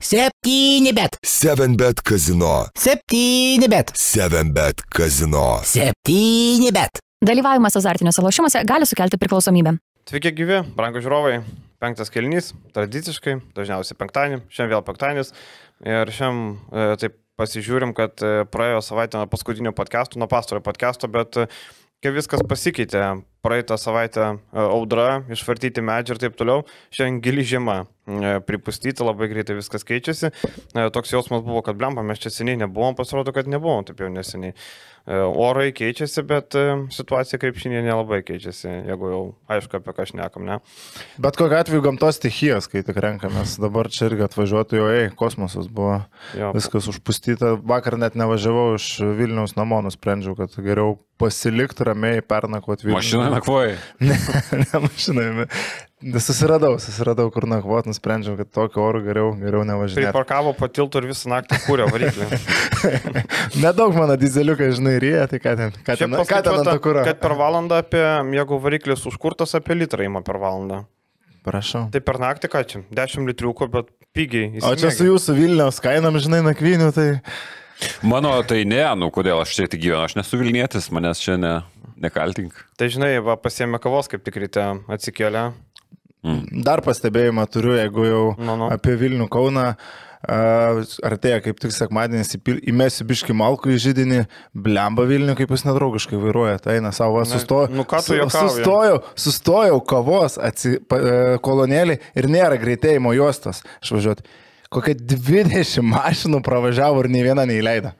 Septyni bet. 7bet kazino. Septyni bet. 7bet kazino. Septyni bet. Dalyvavimas azartiniuose lošimuose gali sukelti priklausomybę. Sveiki gyvi, brangų žiūrovai. Penktas kelnys, tradiciškai, dažniausiai penktadienį, šiandien vėl penktadienis. Ir šiandien e, taip pasižiūrim, kad e, praėjo savaitė nuo paskutinio podcast'o, nuo pastarojo podcast'o, bet e, kaip viskas pasikeitė. Praeitą savaitę e, audra, išvartyti medžiai ir taip toliau. Šiandien gili žiema, e, pripustyti, labai greitai viskas keičiasi. E, Toks jausmas buvo, kad blempa, mes čia seniai nebuvom, pasirodo, kad nebuvom taip jau neseniai. Orai keičiasi, bet situacija krepšinėje nelabai keičiasi, jeigu jau aišku, apie ką šnekam, ne? Bet kokiu atveju gamtos stichijos, kai tik renkamės, dabar čia irgi atvažiuotų jau, ei, kosmosas buvo Jo. viskas užpustyta. Vakar net nevažiavau iš Vilniaus namo, nusprendžiau, kad geriau pasilikti ramiai, pernakvoti Vilniuje. Mašinoje nakvoji. Ne, ne mašinoje. Susiradau, susiradau, kur nakvoti, nusprendžiau, kad tokio oro geriau, geriau nevažiuoti. Priparkavo po tiltų ir visą naktį kūrė variklį. Nedaug mano dizeliukai, žinai, ryja, tai ką ten, ką ten, ką ten ant kūro. kad per valandą apie, jeigu variklis užkurtas, apie litrą įma per valandą. Prašau. Tai per naktį ką čia? 10 litriukų, bet pigiai. O čia su jūsų Vilniaus kainam, žinai, nakvynių, tai... Mano tai ne, nu kodėl aš čia tik gyvenu, aš nesu Vilnietis, manęs čia ne, nekaltink. Tai žinai, va, pasiemė kavos kaip tik ryte atsikėlė. Dar pastebėjimą turiu, jeigu jau Nu, nu. apie Vilnių Kauną. Uh, artėja kaip tik sekmadienis, įmesiu biški malkų į žydinį, blemba Vilnių, kaip jūs nedraugiškai vairuojate, eina savo, Na, sustojo. nu su- sustojau, sustojau kavos atsi, pa, e, kolonėlį ir nėra greitėjimo juostos išvažiuoti. Kokia 20 mašinų pravažiavo ir nei viena neįleido.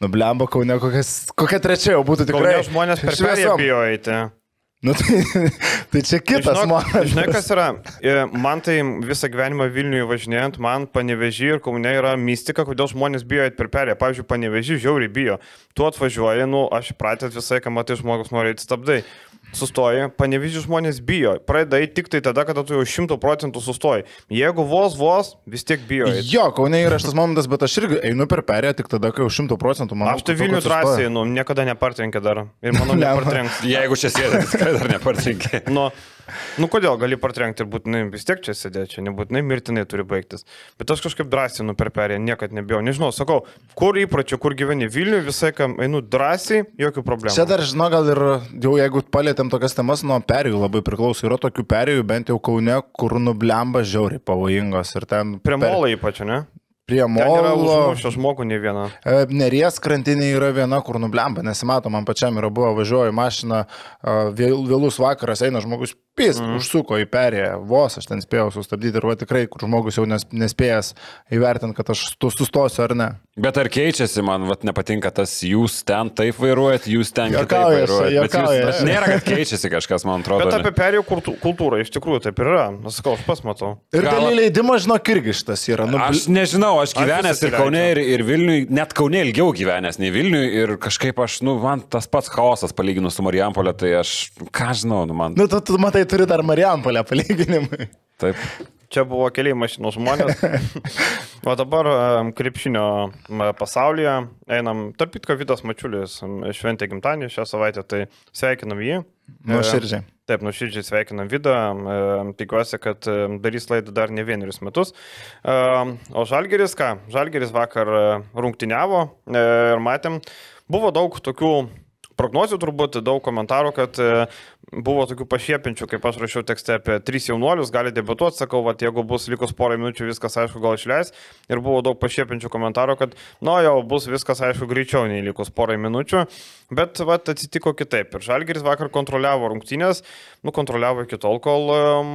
Nu, blemba Kaune, kokias, kokia trečia jau būtų tikrai. Tikrai žmonės per šviesom. bijo eiti. Nu, tai, tai čia kitas Žinok, momentas. žinai, kas yra? E, Man tai visą gyvenimą Vilniuje važinėjant, man panevežį ir kaunė yra mistika, kodėl žmonės bijo eiti per perėją. Pavyzdžiui, panevežį žiauriai bijo. Tu atvažiuoji, nu, aš pratęs visai, kai matai žmogus nori eiti stabdai. Sustoji, panevežį žmonės bijo. Pradeda eiti tik tai tada, kada tu jau šimtų procentų sustoji. Jeigu vos, vos, vis tiek bijo. Jo, kaunė yra šitas momentas, bet aš irgi einu per perėją tik tada, kai jau šimtų procentų manau. Aš tai sustoja. drąsiai, nu, niekada nepartrenkė dar. Ir manau, Blemba. nepartrenks. Jeigu čia sėdė, tikrai dar nepartinkė. Nu, nu kodėl gali partrenkti ir būtinai vis tiek čia sėdėti, čia nebūtinai mirtinai turi baigtis. Bet aš kažkaip drąsiai nu per perėją, niekad nebijau. Nežinau, sakau, kur įpročių, kur gyveni Vilniuje, visai kam einu drąsiai, jokių problemų. Čia dar, žinau, gal ir jau jeigu palėtėm tokias temas, nuo perėjų labai priklauso. Yra tokių perėjų, bent jau kaune, kur nublemba žiauriai pavojingos. Ir ten Prie per- molo ypač, ne? Prie molo. užmušę žmogų ne vieną. Neries krantinė yra viena, kur nublemba, nesimato, man pačiam yra buvo, važiuoju mašiną, a, vėl- vėlus vakaras, eina žmogus, pys, mm. užsuko į perėją, vos aš ten spėjau sustabdyti ir va tikrai, kur žmogus jau nes, nespėjęs įvertinti, kad aš tu sustosiu ar ne. Bet ar keičiasi, man vat, nepatinka tas, jūs ten taip vairuojat, jūs ten kitaip vairuojat. Jūs, bet nėra, kad keičiasi kažkas, man atrodo. Bet apie perėjų kultū- kultūrą iš tikrųjų taip yra. Aš sakau, aš pas matau. Ir Gal- dėl leidimo, žinok, irgi šitas yra. Nu, Aš nežinau, aš gyvenęs ir Kaune, ir, ir Vilniui, net Kaune ilgiau gyvenęs nei Vilniui ir kažkaip aš, nu, man tas pats chaosas palyginus su Marijampolė, tai aš, ką žinau, nu, man. Nu, tu, tu matai, turi dar Marijampolę palyginimui. Taip. Čia buvo keliai mašinų žmonės. O dabar krepšinio pasaulyje einam, tarp kitko, Vidas Mačiulis šventė gimtadienį šią savaitę, tai sveikinam jį. Nuoširdžiai. Taip, nuoširdžiai sveikinam Vidą. em, Tikiuosi, kad darys laidą dar ne vienerius metus. O Žalgeris, ką? Žalgeris vakar e, rungtyniavo e, ir matėm, buvo daug tokių prognozių turbūt, daug komentarų, kad e, buvo tokių pašiepinčių, kaip aš rašiau tekste apie tris jaunuolius, gali debutuoti, sakau, va, jeigu bus likus porą minučių, viskas aišku, gal išleis. Ir buvo daug pašiepinčių komentarų, kad, nu jau bus viskas aišku greičiau nei likus porą minučių, bet va, atsitiko kitaip. Ir Žalgeris vakar kontroliavo rungtynės, nu kontroliavo iki tol, kol um,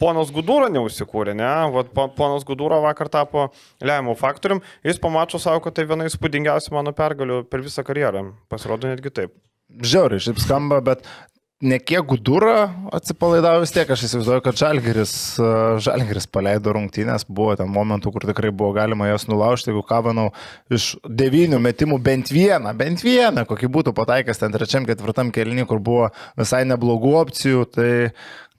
ponas Gudūra neusikūrė, ne? Vat po- ponas Gudūra vakar tapo lemiamų faktorium, jis pamačiau savo, kad tai viena įspūdingiausių mano pergalių per visą karjerą. Pasirodo netgi taip. Žiauriai, šiaip skamba, bet ne kiek gudura atsipalaidavo vis tiek, aš įsivaizduoju, kad Žalgeris, Žalgeris paleido rungtynės, buvo ten momentų, kur tikrai buvo galima jas nulaužti, jeigu kavanau iš devynių metimų bent vieną, bent vieną, kokį būtų pataikęs ten trečiam, ketvirtam kelniui, kur buvo visai neblogų opcijų, tai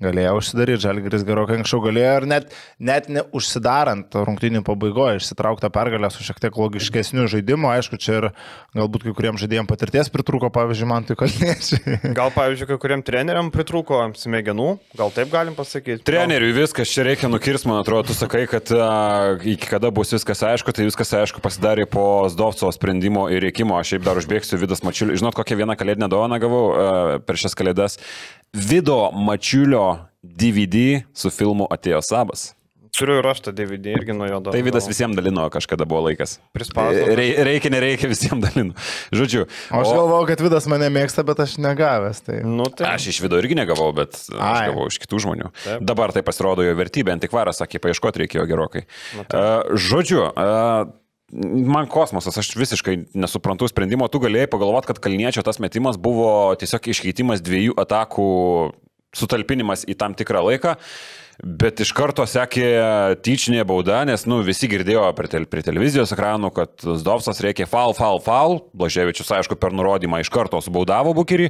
galėjo užsidaryti, Žalgiris gerokai anksčiau galėjo ir net, net neužsidarant rungtynių pabaigoje išsitraukta pergalę su šiek tiek logiškesniu žaidimu. Aišku, čia ir galbūt kai kuriems žaidėjams patirties pritruko, pavyzdžiui, man tai kalniečiai. Gal, pavyzdžiui, kai kuriem treneriam pritruko smegenų, gal taip galim pasakyti. Treneriui viskas čia reikia nukirsti, man atrodo, tu sakai, kad a, iki kada bus viskas aišku, tai viskas aišku pasidarė po Zdovco sprendimo ir reikimo. Aš šiaip dar užbėgsiu Vidas Mačiulis. Žinot, kokią vieną kalėdinę dovaną gavau a, per šias kalėdas? Vido Mačiulio DVD su filmu Atėjo Sabas. Turiu ir aš tą DVD irgi nuo jo dabar. Tai Vidas visiems dalino, kažkada buvo laikas. Prispausdino. Rei, reikia, nereikia, visiems dalinu. Žodžiu. O aš galvojau, kad Vidas mane mėgsta, bet aš negavęs. Tai... Nu, tai. Aš iš vido irgi negavau, bet aš Ai. gavau iš kitų žmonių. Taip. Dabar tai pasirodo jo vertybė, antikvaras sakė, paieškoti reikėjo gerokai. Na, Uh, žodžiu, uh, man kosmosas, aš visiškai nesuprantu sprendimo, tu galėjai pagalvoti, kad Kalniečio tas metimas buvo tiesiog iškeitimas dviejų atakų sutalpinimas į tam tikrą laiką. Bet iš karto sekė tyčinė bauda, nes nu, visi girdėjo prie, tel prie televizijos ekranų, kad Zdovsas reikia fal, fal, fal. Blaževičius, aišku, per nurodymą iš karto subaudavo Bukerį.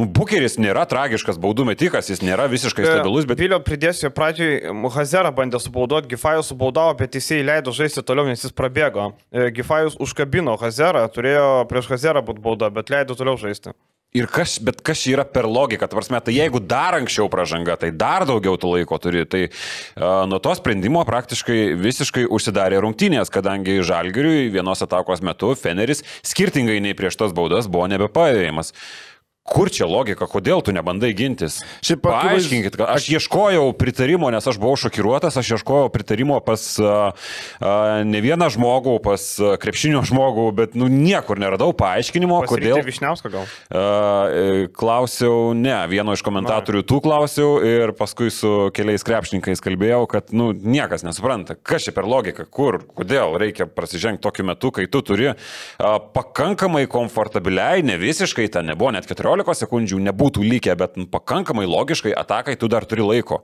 Nu, Bukeris nėra tragiškas baudų metikas, jis nėra visiškai stabilus, bet Vilio pridėsiu, pradžioj Hazerą bandė subaudoti, Gifajus subaudavo, bet jisai leido žaisti toliau, nes jis prabėgo. E, Gifajus užkabino Hazerą, turėjo prieš Hazerą būti bauda, bet leido toliau žaisti. Ir kas, bet kas yra per logiką, ta prasme, tai jeigu dar anksčiau pražanga, tai dar daugiau to laiko turi, tai uh, nuo to sprendimo praktiškai visiškai užsidarė rungtynės, kadangi Žalgiriui vienos atakos metu Feneris skirtingai nei prieš tas baudas buvo nebepavėjimas. Kur čia logika, kodėl tu nebandai gintis? Šiaip Paaiškinkit, kad aš ieškojau pritarimo, nes aš buvau šokiruotas, aš ieškojau pritarimo pas uh, uh, ne vieną žmogų, pas uh, krepšinio žmogų, bet nu niekur neradau paaiškinimo, kodėl. Kodėl Višniauską gal? Uh, klausiau, ne, vieno iš komentatorių tų klausiau ir paskui su keliais krepšininkais kalbėjau, kad, nu, niekas nesupranta, kas čia per logika, kur, kodėl reikia prasižengti tokiu metu, kai tu turi uh, pakankamai komfortabiliai, ne visiškai, ten nebuvo net 14 sekundžių, nebūtų likę, bet nu, pakankamai logiškai atakai tu dar turi laiko.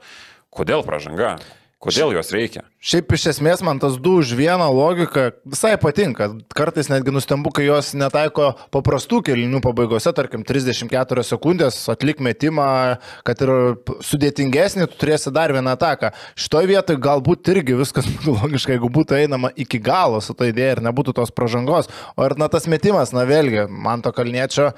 Kodėl pražanga? Kodėl jos reikia? Šiaip iš esmės man tas du už vieną logika visai patinka. Kartais netgi nustembu, kai jos netaiko paprastų kelinių pabaigose, tarkim 34 sekundės, atlik metimą, kad ir sudėtingesnį, tu turėsi dar vieną ataką. Šitoje vietoje galbūt irgi viskas būtų logiška, jeigu būtų einama iki galo su ta idėja ir nebūtų tos pažangos. O ir na tas metimas, na vėlgi, man to kalniečio.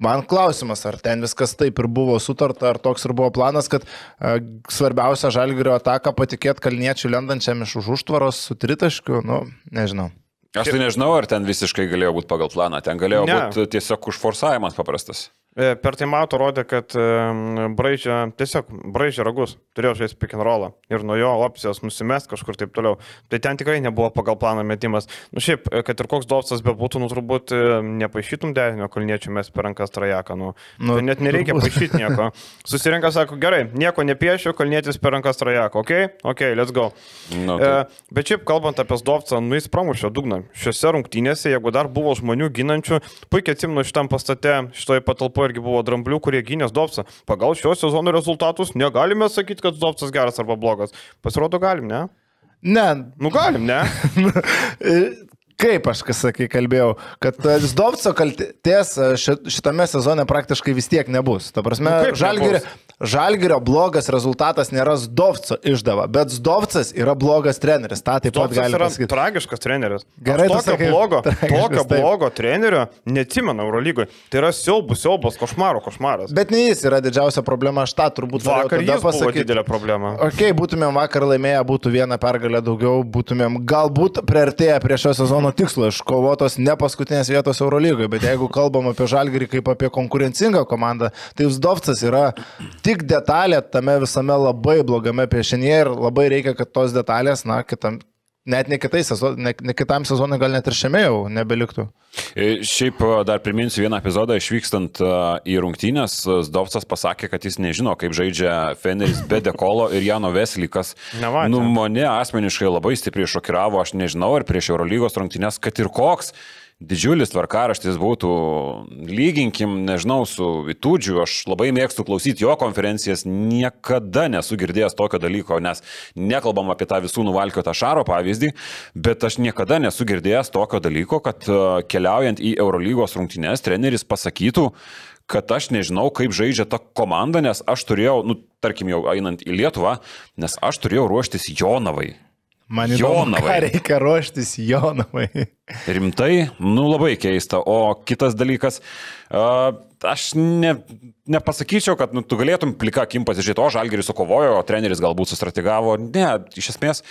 Man klausimas, ar ten viskas taip ir buvo sutarta, ar toks ir buvo planas, kad e, svarbiausia žalgerio ataka patikėti kalniečių lendančiam iš už užtvaros su tritaškiu, nu, nežinau. Aš tai nežinau, ar ten visiškai galėjo būti pagal planą, ten galėjo būti tiesiog užforsavimas paprastas. E, Per tai mato rodė, kad em, braižė, tiesiog braižė ragus, turėjo žaisti pick and rollą ir nuo jo opcijos nusimest kažkur taip toliau. Tai ten tikrai nebuvo pagal planą metimas. Nu šiaip, e, kad ir koks dovcas bebūtų, nu turbūt e, nepaišytum derinio kalniečių mes per rankas trajeką. Nu, Nu, tai net nereikia turbūt. paaišyti nieko. Susirinka, sako, gerai, nieko nepiešiu, kalnietis per rankas trajeką. Ok, ok, let's go. Nu, E, tai, bet šiaip kalbant apie Zdovcą, nu jis pramušė dugną. Šiuose rungtynėse, jeigu dar buvo žmonių ginančių, puikiai atsimenu šitam pastate, šitoje patalpoje irgi buvo dramblių, kurie gynė Zdovcą. Pagal šio sezono rezultatus negalime sakyti, kad Zdovcas geras arba blogas. Pasirodo, galim, ne? Ne, Nu galim, ne? Kaip aš, kas sakai, kalbėjau, kad e, Zdovco kalties e, ši- šitame sezone praktiškai vis tiek nebus. Ta prasme, Nu, kaip žalgirio, blogas rezultatas nėra Zdovco išdava, bet Zdovcas yra blogas treneris. Ta taip pat Zdovcas galima yra pasakyti. tragiškas treneris. Gerai, tokio sakai, blogo, tokio blogo trenerio neatsimenu Eurolygoje. Tai yra siaubus, siaubus, košmaro, košmaras. Bet ne jis yra didžiausia problema, aš tą turbūt Vakar pasakyti. didelė problema. Ok, būtumėm vakar laimėję, būtų viena pergalė daugiau, būtumėm galbūt priartėję prie šio sezono tikslo iškovotos ne paskutinės vietos Eurolygoje, bet jeigu kalbam apie Žalgirį kaip apie konkurencingą komandą, tai Zdovcas yra tik detalė tame visame labai blogame piešinėje ir labai reikia, kad tos detalės, na, kitam, net ne, kitai sezon, ne, ne kitam sezonui gal net ir šiame jau nebeliktų. E, Šiaip a, dar priminsiu vieną epizodą, išvykstant a, į rungtynės, Zdovcas pasakė, kad jis nežino, kaip žaidžia Feneris be Dekolo ir Jano Veslikas. Nu, mane asmeniškai labai stipriai šokiravo, aš nežinau, ar prieš Eurolygos rungtynės, kad ir koks didžiulis tvarkaraštis būtų, lyginkim, nežinau, su Vitūdžiu, aš labai mėgstu klausyti jo konferencijas, niekada nesu girdėjęs tokio dalyko, nes nekalbam apie tą visų nuvalkiotą šaro pavyzdį, bet aš niekada nesu girdėjęs tokio dalyko, kad a, keliaujant į Eurolygos rungtynes treneris pasakytų, kad aš nežinau, kaip žaidžia ta komanda, nes aš turėjau, nu, tarkim, jau einant į Lietuvą, nes aš turėjau ruoštis Jonavai. Man įdomu, Jonavai. ką reikia ruoštis Jonavai. Rimtai, nu labai keista. O kitas dalykas, aš ne, nepasakyčiau, kad nu, tu galėtum plika akim pasižiūrėti, o žalgeris sukovojo, o treneris galbūt sustrategavo. Ne, iš esmės.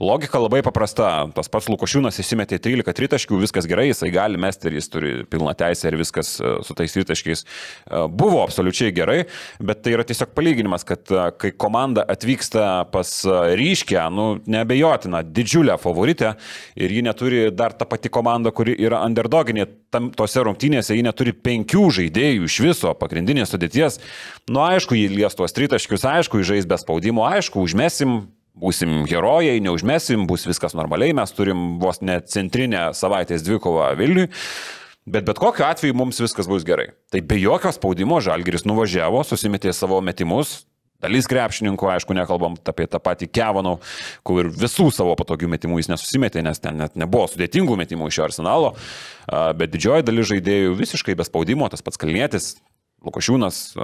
Logika labai paprasta. Tas pats Lukošiūnas įsimetė 13 tritaškių, viskas gerai, jisai gali mesti ir jis turi pilną teisę ir viskas e, su tais tritaškiais e, buvo absoliučiai gerai, bet tai yra tiesiog palyginimas, kad e, kai komanda atvyksta pas ryškę, nu, nebejotina, didžiulę favoritę ir ji neturi dar ta pati komanda, kuri yra underdoginė, tam, tose rungtynėse ji neturi penkių žaidėjų iš viso pagrindinės sudėties. Nu, aišku, jį lies tuos tritaškius, aišku, žais be spaudimo, aišku, užmesim būsim herojai, neužmesim, bus viskas normaliai, mes turim vos net centrinę savaitės dvikovą Vilniui. Bet bet kokiu atveju mums viskas bus gerai. Tai be jokio spaudimo Žalgiris nuvažiavo, susimetė savo metimus. Dalis krepšininkų, aišku, nekalbam apie tą patį Kevanų, kur visų savo patogių metimų jis nesusimetė, nes ten net nebuvo sudėtingų metimų iš jo arsenalo. Bet didžioji dalis žaidėjų visiškai be spaudimo, tas pats Kalnietis, Lukošiūnas,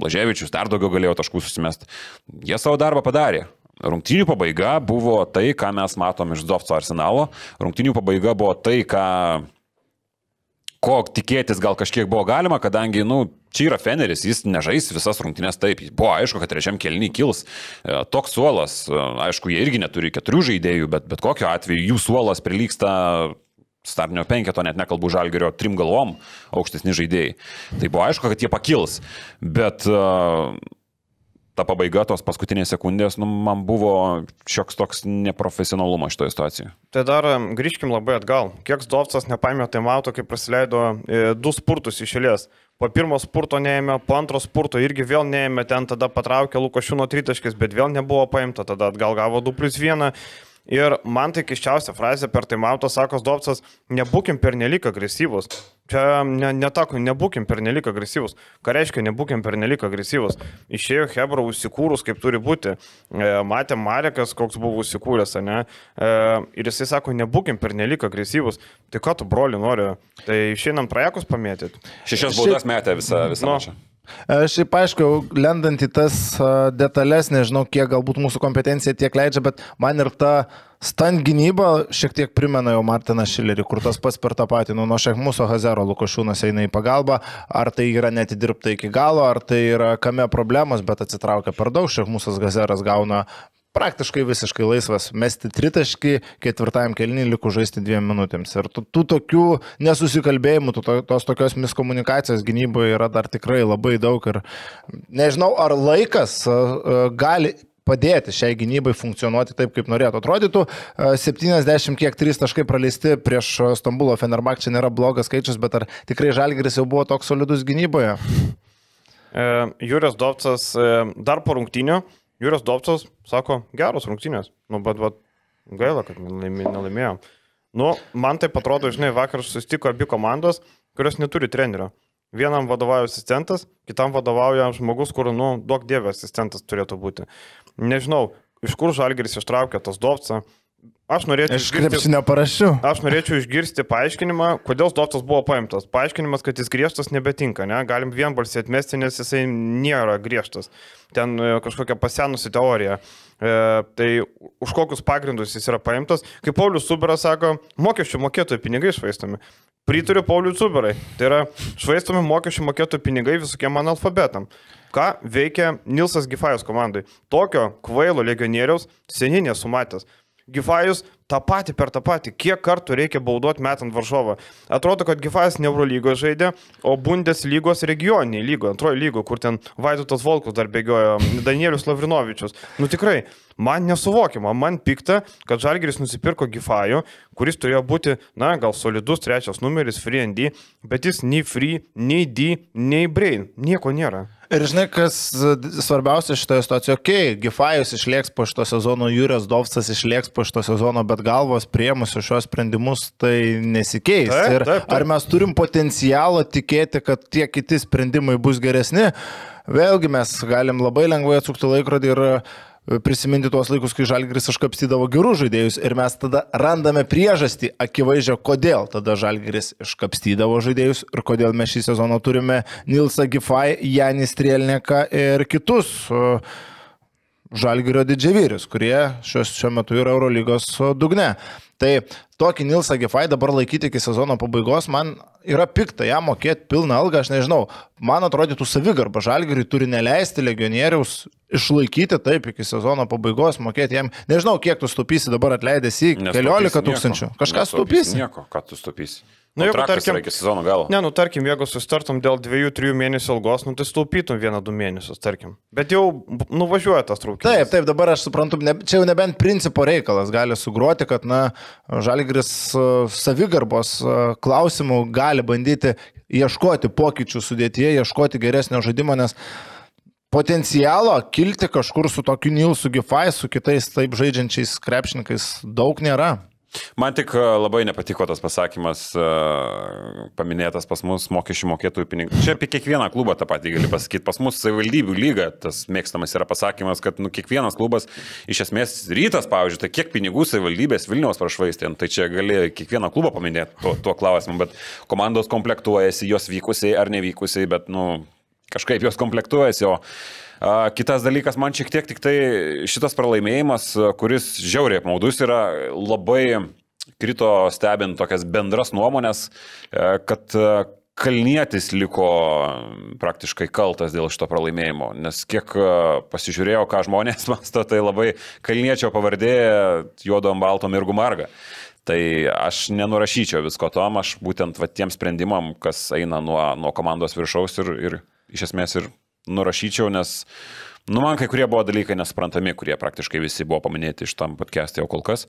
Blaževičius dar daugiau galėjo taškų susimesti. Jie savo darbą padarė. Rungtinių pabaiga buvo tai, ką mes matom iš Dovco arsenalo. Rungtinių pabaiga buvo tai, ką ko tikėtis gal kažkiek buvo galima, kadangi, nu, čia yra Feneris, jis nežais visas rungtynės taip. Buvo aišku, kad trečiam kelniui kils e, toks suolas. E, Aišku, jie irgi neturi keturių žaidėjų, bet bet kokiu atveju jų suolas prilyksta startinio penketo, net nekalbu žalgerio trim galvom, aukštesni žaidėjai. Tai buvo aišku, kad jie pakils, bet uh, ta pabaiga, tos paskutinės sekundės, nu, man buvo šioks toks neprofesionalumas šitoje situacijoje. Tai dar grįžkim labai atgal. Kiek Zdovcas nepaėmė taimauto, kai praleido e, du spurtus iš eilės. Po pirmo spurto neėmė, po antro spurto irgi vėl neėmė, ten tada patraukė Lukošiūno tritaškis, bet vėl nebuvo paimta, tada atgal gavo 2 plus 1. Ir man tai keščiausia frazė per taimautą sako Zdovcas, nebūkim pernelik agresyvus. Čia ne, netako, nebūkim pernelik agresyvus. Ką reiškia nebūkim pernelik agresyvus? Išėjo Hebra užsikūrus, kaip turi būti. E, matė Marekas, koks buvo užsikūręs, ne? E, ir jisai sako, nebūkim pernelik agresyvus. Tai ką tu, broli, nori? Tai išeinam trajekus pamėtyti. Šešias baudas metė visą, visą Nu. mačą. E, Šiaip aišku, lendant į tas detalės, nežinau, kiek galbūt mūsų kompetencija tiek leidžia, bet man ir ta stand gynyba šiek tiek primena jau Martiną Šilerį, kur tas pats per tą patį, nu, nuo Šekmuso Hazero Lukošūnas eina į pagalbą, ar tai yra netidirbta iki galo, ar tai yra kame problemos, bet atsitraukia per daug, Šekmusas Hazeras gauna praktiškai visiškai laisvas mesti tritaškį, ketvirtajam kelniui liku žaisti dviem minutėms. Ir tų, tų tokių nesusikalbėjimų, tų, to- tos tokios miskomunikacijos gynyboje yra dar tikrai labai daug. Ir nežinau, ar laikas gali padėti šiai gynybai funkcionuoti taip, kaip norėtų. Atrodytų, a, 70 kiek 3 taškai praleisti prieš Stambulo Fenerbak čia nėra blogas skaičius, bet ar tikrai Žalgeris jau buvo toks solidus gynyboje? E, Jūrijos Dovcas e, dar po rungtynių, Jūrijos Dovcas sako, geros rungtynės. Nu, bet, bet gaila, kad nelaimė- nelaimėjom. Nu, man tai atrodo, žinai, vakar susitiko abi komandos, kurios neturi trenerio. Vienam vadovauja asistentas, kitam vadovauja žmogus, kur, nu, daug dievė asistentas turėtų būti. Nežinau, iš kur Žalgeris ištraukė tos Dovcą. Aš norėčiau... Išgirsti- krepšinio parašiau. Aš norėčiau išgirsti paaiškinimą, kodėl Zdovcas buvo paimtas. Paaiškinimas, kad jis griežtas nebetinka, ne? Galim vienbalsiai atmesti, nes jisai nėra griežtas. Ten e, kažkokia pasenusi teorija. E, tai už kokius pagrindus jis yra paimtas. Kaip Paulius Suberas sako, mokesčių mokėtojų pinigai švaistomi. Pritariu Pauliui Suberai. Tai yra švaistomi mokesčių mokėtojų pinigai visokiem analfabetam. Ką veikia Nilsas Gifajos komandai? Tokio kvailo legionieriaus seniai nesumatęs. Gifajus tą patį per tą patį, kiek kartų reikia baudoti metant varžovą. Atrodo, kad Gifajus ne Eurolygos žaidė, o Bundeslygos regioniniai lygo, antroji lygo, kur ten Vaidotas Volkus dar bėgiojo, Danielius Lavrinovičius. Nu tikrai, man nesuvokiama, man pikta, kad Žalgiris nusipirko Gifajų, kuris turėjo būti, na, gal solidus trečias numeris, free and D, bet jis nei free, nei D, nei brain, nieko nėra. Ir žinai, kas e, svarbiausia šitoje situacijoje, okei, okay, Gifajus išlieks po šito sezono, Jūrijos Dovcas išlieks po šito sezono, bet galvos priemusiu šios sprendimus tai nesikeis. Taip, ir taip, taip. ar mes turim potencialo tikėti, kad tie kiti sprendimai bus geresni? Vėlgi mes galim labai lengvai atsukti laikrodį ir prisiminti tuos laikus, kai Žalgiris iškapstydavo gerų žaidėjus ir mes tada randame priežastį akivaizdžią, kodėl tada Žalgiris iškapstydavo žaidėjus ir kodėl mes šį sezoną turime Nilsą Gifai, Janis Trielneką ir kitus uh, Žalgirio didžiavyrius, kurie šios, šiuo metu yra Eurolygos dugne. Tai tokį Nilsą Gifai dabar laikyti iki sezono pabaigos, man yra pikta jam mokėti pilną algą, aš nežinau. Man atrodytų savigarba Žalgiriui turi neleisti legionieriaus išlaikyti taip iki sezono pabaigos, mokėti jam, nežinau, kiek tu stupysi dabar atleidęs į keliolika tūkstančių. Kažką stupysi. Nieko, ką tu stupysi. Nu, jeigu, tarkim, iki sezono galo. Ne, nu, tarkim, jeigu sustartum dėl 2-3 mėnesių algos, nu, tai staupytum 1-2 mėnesius, tarkim. Bet jau nuvažiuoja tas trūkumas. Taip, taip, dabar aš suprantu, ne, čia jau nebent principo reikalas gali sugruoti, kad, na, Žalgris e, savigarbos e, klausimų gali bandyti ieškoti pokyčių sudėtyje, ieškoti geresnio žaidimo, nes potencialo kilti kažkur su tokiu Nilsu Gifai, su kitais taip žaidžiančiais krepšininkais daug nėra. Man tik e, labai nepatiko tas pasakymas, e, paminėtas pas mus mokesčių mokėtojų pinigų. Čia apie kiekvieną klubą tą patį gali pasakyti. Pas mus savivaldybių lyga tas mėgstamas yra pasakymas, kad nu, kiekvienas klubas, iš esmės rytas, pavyzdžiui, tai kiek pinigų savivaldybės Vilniaus prašvaistė, tai čia gali kiekvieną klubą paminėti tuo, tuo klausimu, bet komandos komplektuojasi, jos vykusiai ar nevykusiai, bet nu, kažkaip jos komplektuojasi, o Kitas dalykas, man šiek tiek tik tai šitas pralaimėjimas, kuris žiauriai apmaudus yra, labai krito stebint tokias bendras nuomonės, kad Kalnietis liko praktiškai kaltas dėl šito pralaimėjimo, nes kiek pasižiūrėjau, ką žmonės masto, tai labai Kalniečio pavardė juodom baltom ir gumarga. Tai aš nenurašyčiau visko tom, aš būtent va, tiem sprendimam, kas eina nuo, nuo komandos viršaus ir, ir iš esmės ir nurašyčiau, nes, nu, man kai kurie buvo dalykai nesuprantami, kurie praktiškai visi buvo paminėti iš tam podcast'e jau kol kas.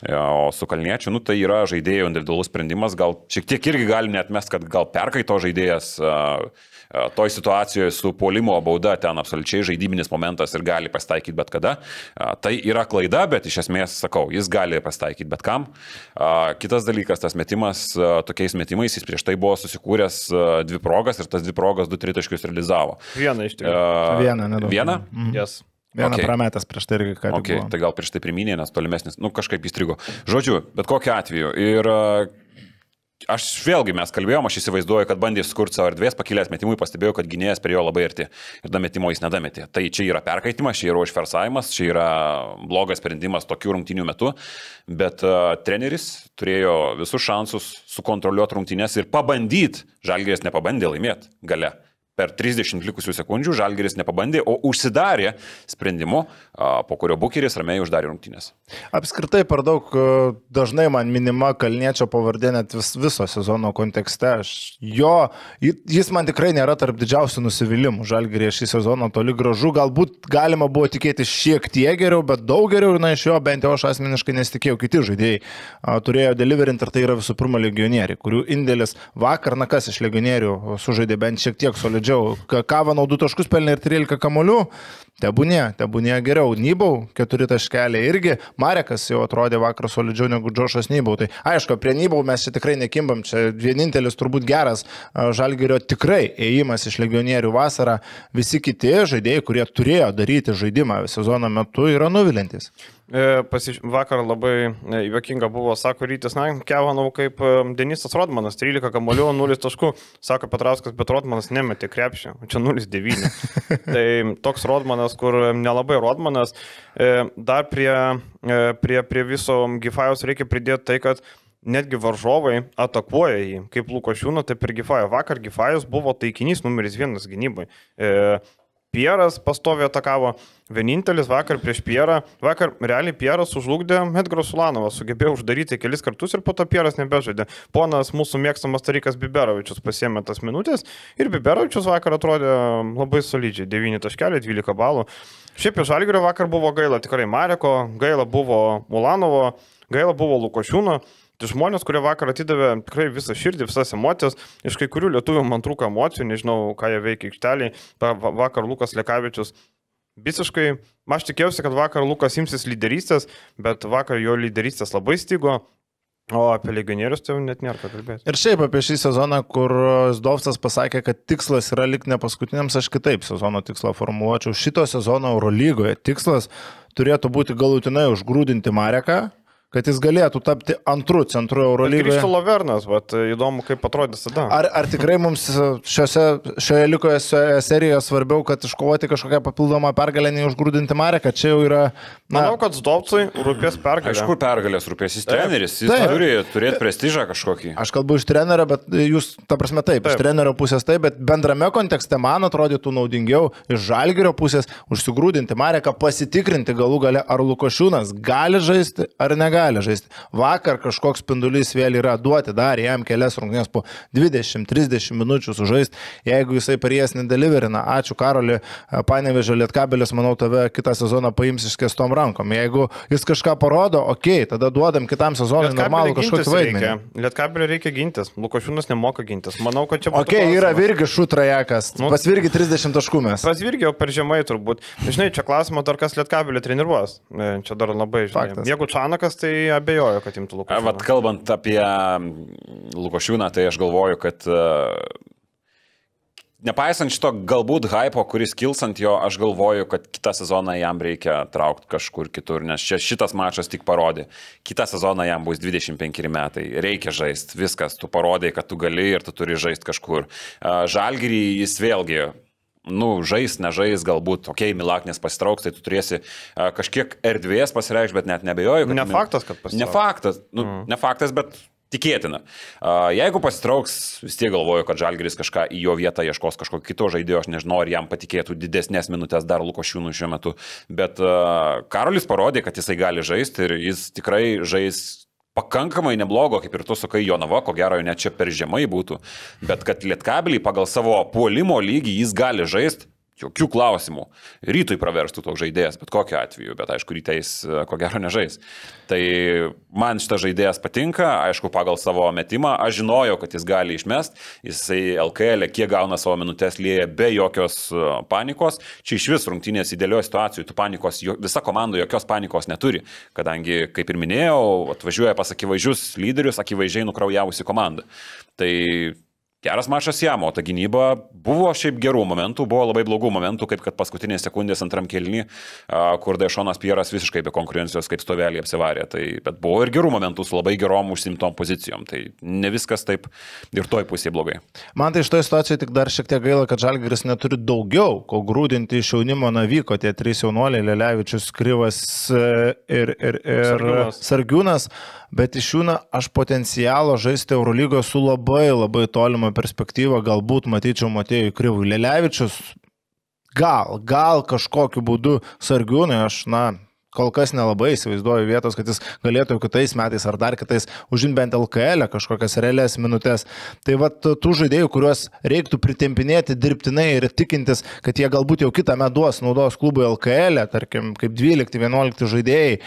E, o su Kalniečiu, nu, tai yra žaidėjo individualus sprendimas, gal šiek tiek irgi gali net mes, kad gal perkaito žaidėjas. Uh, E, toj situacijoje su puolimo bauda ten absoliučiai žaidybinis momentas ir gali pasitaikyti bet kada. E, tai yra klaida, bet iš esmės, sakau, jis gali pasitaikyti bet kam. E, kitas dalykas, tas metimas, tokiais metimais jis prieš tai buvo susikūręs dvi progas ir tas dvi progas du tritaškius realizavo. Vieną iš tikrųjų. Vieną, nedaug. Vieną? Mhm. Yes. Vieną Okay. prametęs prieš tai irgi ką. tik Okay, buvo. tai gal prieš tai priminė, nes tolimesnis, nu kažkaip įstrigo. Žodžiu, bet kokiu atveju. Ir a, aš vėlgi mes kalbėjom, aš įsivaizduoju, kad bandė skurti savo erdvės, pakilęs metimui, pastebėjau, kad gynėjas prie jo labai arti ir da metimo jis nedametė. Tai čia yra perkaitimas, čia yra užversavimas, čia yra blogas sprendimas tokių rungtinių metų, bet uh, treneris turėjo visus šansus sukontroliuoti rungtynės ir pabandyti, žalgės nepabandė laimėti gale. Per 30 likusių sekundžių Žalgeris nepabandė, o užsidarė sprendimu, po kurio Bukeris ramiai uždarė rungtynės. Apskritai per daug dažnai man minima Kalniečio pavardė net vis, viso sezono kontekste. Aš, jo, ji- jis man tikrai nėra tarp didžiausių nusivylimų. Žalgirė šį sezoną toli gražu. Galbūt galima buvo tikėtis šiek tiek geriau, bet daug geriau. Na, iš jo bent jau aš asmeniškai nesitikėjau. Kiti žaidėjai turėjo deliverint ir tai yra visų pirma legionieriai, kurių indėlis vakar, na kas iš legionierių sužaidė bent šiek tiek solidžiau. Ka- Kava naudų taškus pelnė ir 13 kamolių. Tebūnė, tebūnė geriau. Nybau, keturi taškeliai irgi. Marekas jau atrodė vakar solidžiau negu Džošas Nybau. Tai aišku, prie Nybau mes čia tikrai nekimbam. Čia vienintelis turbūt geras a, Žalgirio tikrai ėjimas iš legionierių vasarą. Visi kiti žaidėjai, kurie turėjo daryti žaidimą sezono metu, yra nuvilintis. E, Pasiš... Vakar labai e, juokinga buvo, sako Rytis, na, Kevanau kaip e, Denisas Rodmanas, 13 kamolių, 0 taškų, sako Petrauskas, bet Rodmanas nemetė krepšį, o čia 0,9. tai toks Rodmanas, kur nelabai Rodmanas, dar prie, prie, prie viso Gifajos reikia pridėti tai, kad netgi varžovai atakuoja jį, kaip Lukošiūno, taip ir Gifajo. Vakar Gifajos buvo taikinys numeris vienas gynybai. E, Pieras pastoviai atakavo, vienintelis vakar prieš Pierą, vakar realiai Pieras sužlugdė Edgaras Sulanovas, sugebėjo uždaryti kelis kartus ir po to Pieras nebežaidė. Ponas mūsų mėgstamas Tarikas Biberovičius pasėmė tas minutės ir Biberovičius vakar atrodė labai solidžiai, 9 taškeliai, 12 balų. Šiaip iš Algerio vakar buvo gaila tikrai Mareko, gaila buvo Ulanovo, gaila buvo Lukošiūno. Tai žmonės, kurie vakar atidavė tikrai visą širdį, visas emocijas, iš kai kurių lietuvių man trūko emocijų, nežinau, ką jie veikia aikšteliai. Va- Vakar Lukas Lekavičius visiškai, aš tikėjausi, kad vakar Lukas imsis lyderystės, bet vakar jo lyderystės labai stygo. O apie legionierius tai jau net nėra ką kalbėti. Ir šiaip apie šį sezoną, kur Zdovcas pasakė, kad tikslas yra likti nepaskutiniams, aš kitaip sezono tikslą formuluočiau. Šito sezono Eurolygoje tikslas turėtų būti galutinai užgrūdinti Mareką, kad jis galėtų tapti antrų centrų Eurolygoje. Grįžtų Lavernas, bet įdomu, kaip atrodys tada. Ar, ar tikrai mums šiose, šioje likoje serijoje svarbiau, kad iškovoti kažkokią papildomą pergalę, nei užgrūdinti Mareką? Čia jau yra... Na, Manau, kad Zdovcui rūpės pergalė. Aišku, pergalės rūpės, jis treneris, jis Taip. turi turėti prestižą kažkokį. Aš kalbu iš trenerio, bet jūs, ta prasme, taip, taip. iš trenerio pusės taip, bet bendrame kontekste man atrodytų naudingiau iš žalgerio pusės užsigrūdinti Mareką, pasitikrinti galų gale, ar Lukošiūnas gali žaisti ar negali žaisti. Vakar kažkoks spindulys vėl yra duoti dar jam kelias rungtynės po 20-30 minučių sužaisti, jeigu jisai per jas nedeliverina. Ačiū Karoli, panevežė Lietkabelis, manau, tave kitą sezoną paims išskestom rankom. Jeigu jis kažką parodo, okei, okay, tada duodam kitam sezonui normalų kažkokį vaidmenį. Lietkabelį reikia gintis. Lukošiūnas nemoka gintis. Manau, kad čia būtų Ok, yra klausimas. virgi šutrajekas, Nu. pas virgi 30 taškų mes. Pas irgi jau per žemai turbūt. Žinai, čia klausimas dar kas lietkabelį treniruos. E, Čia dar labai žinai. Faktas. Jeigu Čanakas, tai abejoju, kad imtų Lukošiūną. Vat kalbant apie Lukošiūną, tai aš galvoju, kad e, nepaisant šito galbūt hypo, kuris kils ant jo, aš galvoju, kad kitą sezoną jam reikia traukti kažkur kitur, nes čia šitas mačas tik parodė. Kitą sezoną jam bus 25 metai, reikia žaisti, viskas, tu parodai, kad tu gali ir tu turi žaisti kažkur. Žalgirį jis vėlgi nu, žais, nežais, galbūt, okei, okay, Milaknės pasitrauks, tai tu turėsi a, kažkiek erdvės pasireikšti, bet net nebejoju. kad Ne faktas, kad pasitrauks. Ne faktas, nu, mm. ne faktas, bet tikėtina. A, Jeigu pasitrauks, vis tiek galvoju, kad Žalgeris kažką į jo vietą ieškos kažkokio kito žaidėjo, aš nežinau, ar jam patikėtų didesnės minutės dar Lukošiūnų šiuo metu, bet a, Karolis parodė, kad jisai gali žaisti ir jis tikrai žais pakankamai neblogo, kaip ir tu sakai, Jonava, ko gero net čia per žemai būtų, bet kad Lietkabelį pagal savo puolimo lygį jis gali žaisti, jokių klausimų. Rytui praverstų toks žaidėjas, bet kokiu atveju, bet aišku, rytais e, ko gero nežais. Tai man šitas žaidėjas patinka, aišku, pagal savo metimą, aš žinojau, kad jis gali išmest, jisai LKL, kiek gauna savo minutės, lieja be jokios e, panikos. Čia iš vis rungtynės idealioje situacijoje, tu panikos, visa komanda jokios panikos neturi, kadangi, kaip ir minėjau, atvažiuoja pas akivaizdžius lyderius, akivaizdžiai nukraujavusi komanda. Tai Geras mačas jam, o ta gynyba buvo šiaip gerų momentų, buvo labai blogų momentų, kaip kad paskutinės sekundės antram kelnį, kur Dešonas Pieras visiškai be konkurencijos kaip stovelį apsivarė. Tai, bet buvo ir gerų momentų su labai gerom užsimtom pozicijom. Tai ne viskas taip ir toj pusėje blogai. Man tai iš to situacijoje tik dar šiek tiek gaila, kad Žalgiris neturi daugiau, ko grūdinti iš jaunimo navyko, tie trys jaunuoliai, Lelevičius, Kryvas e, ir, ir, ir Sargiūnas. Sargiūnas, bet iš jų na, aš potencialo žaisti Eurolygoje su labai labai tolima perspektyva, galbūt matyčiau Matėjui Kryvui. Lelevičius gal, gal kažkokiu būdu Sargiūnai, aš, na, kol kas nelabai įsivaizduoju vietos, kad jis galėtų kitais metais ar dar kitais užimti bent LKL -ę, kažkokias realias minutės. Tai va tų žaidėjų, kuriuos reiktų pritempinėti dirbtinai ir tikintis, kad jie galbūt jau kitą metą duos naudos klubui LKL, -ę, tarkim, kaip 12-11 žaidėjai.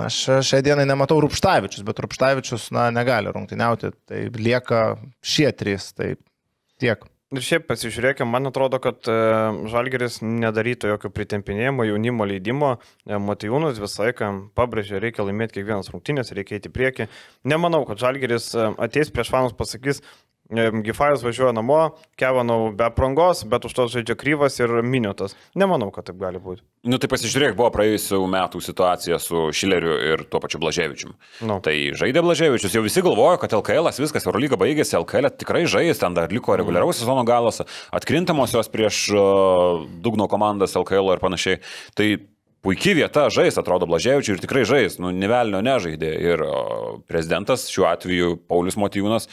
Aš šią dieną nematau Rupštavičius, bet Rupštavičius, na, negali rungtyniauti. Tai lieka šie trys, tai tiek. Ir šiaip pasižiūrėkime, man atrodo, kad e, Žalgeris nedarytų jokio pritempinėjimo, jaunimo leidimo. E, Matijūnas visą laiką pabrėžė, reikia laimėti kiekvienas rungtynės, reikia eiti į priekį. Nemanau, kad Žalgeris e, ateis prieš fanus pasakys, Gifajus važiuoja namo, Kevanau be prangos, bet už to žaidžia Kryvas ir Miniotas. Nemanau, kad taip gali būti. Nu tai pasižiūrėk, buvo praėjusių metų situacija su Šileriu ir tuo pačiu Blaževičium. Nu. Tai žaidė Blaževičius, jau visi galvojo, kad LKL viskas, Eurolyga baigėsi, LKL tikrai žais, ten dar liko reguliaraus sezono galas, atkrintamosios prieš uh, dugno komandas LKL ir panašiai. Tai puikiai vieta žais, atrodo Blaževičiui ir tikrai žais, nu, nevelnio nežaidė. Ir prezidentas, šiuo atveju Paulius Motyvūnas,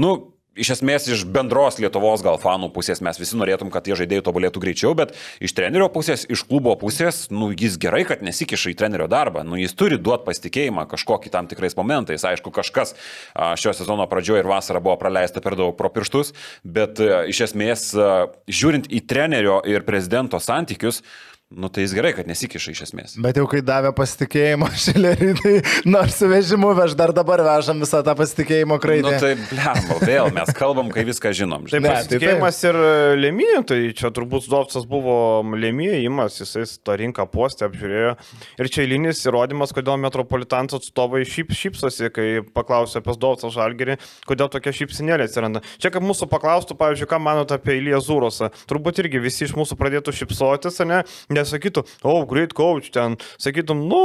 nu, iš esmės iš bendros Lietuvos gal fanų pusės mes visi norėtum, kad tie žaidėjai tobulėtų greičiau, bet iš trenerio pusės, iš klubo pusės, nu, jis gerai, kad nesikiša į trenerio darbą, nu, jis turi duoti pasitikėjimą kažkokį tam tikrais momentais. Aišku, kažkas šio sezono pradžioje ir vasarą buvo praleista per daug pro pirštus, bet a, iš esmės, a, žiūrint į trenerio ir prezidento santykius, Nu tai jis gerai, kad nesikiša iš esmės. Bet jau kai davė pasitikėjimą šilerį, tai nors su vežimu vež dar dabar vežam visą tą pasitikėjimo Nu kraidę. tai blemba, vėl mes kalbam, kai viską žinom. Tai Ne, tai pasitikėjimas ir lėmyje, tai čia turbūt Zdovcas buvo lėmyje įmas, jisai tą rinką postę apžiūrėjo. Ir čia eilinis įrodymas, kodėl metropolitans atstovai šyp, šypsosi, kai paklausė apie Zdovcą žalgerį, kodėl tokia šypsinėlė atsiranda. Čia kaip mūsų paklaustų, pavyzdžiui, ką manote apie Iliją Zūrosą. Turbūt irgi visi iš mūsų pradėtų šypsotis, ne? Nesakytų, o, oh, great coach, ten, sakytum, nu...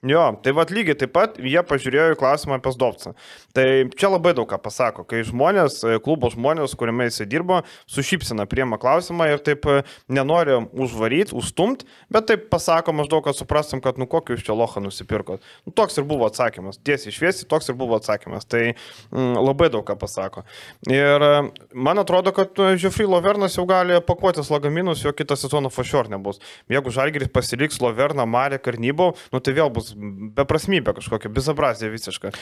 Jo, tai vad lygiai taip pat jie pažiūrėjo į klausimą apie Zdovcą. Tai čia labai daug ką pasako, kai žmonės, e, klubo žmonės, kuriame jisai dirbo, sušypsina priema klausimą ir taip e, nenori užvaryti, užstumti, bet taip pasako maždaug, kad suprastum, kad nu kokį jūs čia lochą nusipirkot. Nu, toks ir buvo atsakymas, tiesiai šviesiai toks ir buvo atsakymas. Tai mm, labai daug ką pasako. Ir e, man atrodo, kad Žiofry Lovernas jau gali pakuotis lagaminus, jo kitą sezoną fašior nebus. Jeigu Žalgiris pasiliks Loverną, Marę, Karnybą, nu tai vėl bus beprasmybė kažkokia, bizabrazija visiška.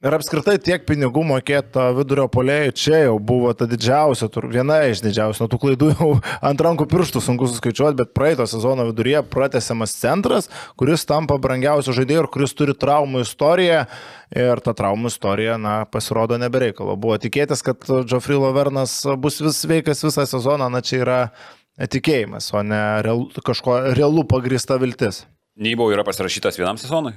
Ir apskritai tiek pinigų mokėta vidurio polėjai čia jau buvo ta didžiausia, tur- viena iš didžiausių, nuo tų klaidų jau ant rankų pirštų sunku suskaičiuoti, bet praeito sezono viduryje pratesiamas centras, kuris tampa brangiausiu žaidėju ir kuris turi traumų istoriją. Ir ta traumų istorija, na, pasirodo nebereikalo. Buvo tikėtis, kad Geoffrey Lovernas bus vis sveikas visą sezoną, na, čia yra tikėjimas, o ne real, kažko realų pagrįsta viltis. Nybau yra pasirašytas vienam sezonui.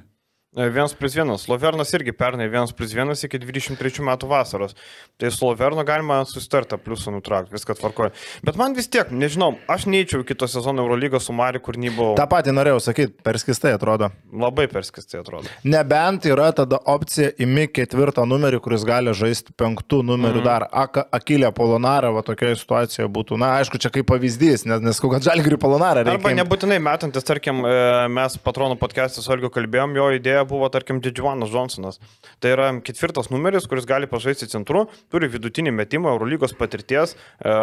E, Vienas plus vienas. Slovernas irgi pernai vienas plus vienas iki 23 metų vasaros. Tai Sloverno galima susitartą pliusą nutraukti, viską tvarkoja. Bet man vis tiek, nežinau, aš neįčiau kito sezono Eurolygos su Mari, kur nebuvau. Ta pati norėjau sakyti, perskistai atrodo. Labai perskistai atrodo. Nebent yra tada opcija imi ketvirtą numerį, kuris gali žaisti penktų numerių mm. dar. Aka, Akilė Polonara, va tokioje situacijoje būtų. Na, aišku, čia kaip pavyzdys, nes nesku, kad Žalgiriui Polonara reikia. Arba nebūtinai metantis, tarkim, mes patronų podcast'e su Olgiu kalbėjom, jo idėja buvo, tarkim, Didžiuanas Johnsonas. Tai yra ketvirtas numeris, kuris gali pažaisti centru, turi vidutinį metimą, Eurolygos patirties, e,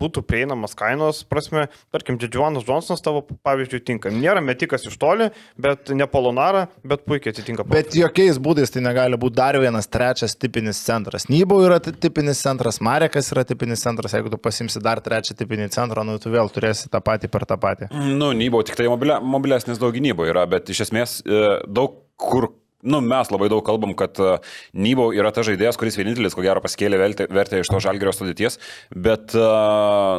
būtų prieinamas kainos prasme. Tarkim, Didžiuanas Johnsonas tavo pavyzdžiui tinka. Nėra metikas iš toli, bet ne Polonara, bet puikiai atitinka. Bet jokiais būdais tai negali būti dar vienas trečias tipinis centras. Nybau yra ti- tipinis centras, Marekas yra tipinis centras. Jeigu tu pasimsi dar trečią tipinį centrą, nu tu vėl turėsi tą patį per tą patį. Nu, nybau tik tai mobilia, mobilesnis daug gynybo yra, bet iš esmės e, daug kur. Nu, mes labai daug kalbam, kad e, Nybau yra tas žaidėjas, kuris vienintelis, ko gero, pasikėlė vertę, iš to žalgerio sudėties, bet, e,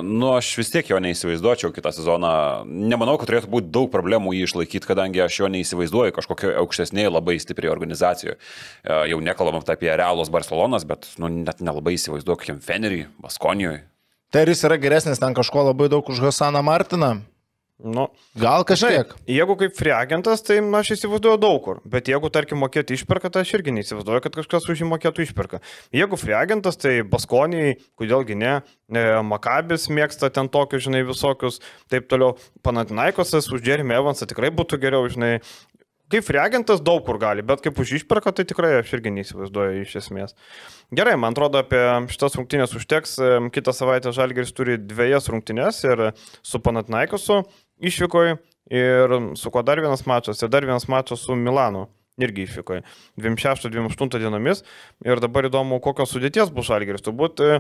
nu, aš vis tiek jo neįsivaizduočiau kitą sezoną. Nemanau, kad turėtų būti daug problemų jį išlaikyti, kadangi aš jo neįsivaizduoju kažkokio aukštesnėje labai stipriai organizacijoje. E, Jau nekalbam apie Realos Barcelonas, bet, nu, net nelabai įsivaizduoju kokiam Fenerį, Baskonijoje. Tai ar jis yra geresnis ten kažko labai daug už Hasaną Martiną? Nu, Gal kažkiek. Jeigu kaip free agentas, tai na, aš įsivaizduoju daug kur. Bet jeigu, tarkim, mokėti išperka, tai aš irgi neįsivaizduoju, kad kažkas už jį mokėtų išperka. Jeigu free agentas, tai Baskoniai, kodėlgi ne, e, Makabis mėgsta ten tokius, žinai, visokius, taip toliau. Panatinaikosas už Jeremy Evansą tikrai būtų geriau, žinai. Kaip free agentas daug kur gali, bet kaip už išperka, tai tikrai aš irgi neįsivaizduoju iš esmės. Gerai, man atrodo, apie šitas rungtynės užteks. Kitą savaitę Žalgeris turi dviejas rungtynės ir su Panatinaikosu išvykoje ir su kuo dar vienas mačas ir dar vienas mačas su Milanu. Irgi išvykoje. 26-28 dienomis. Ir dabar įdomu, kokios sudėties bus Žalgeris. Turbūt e,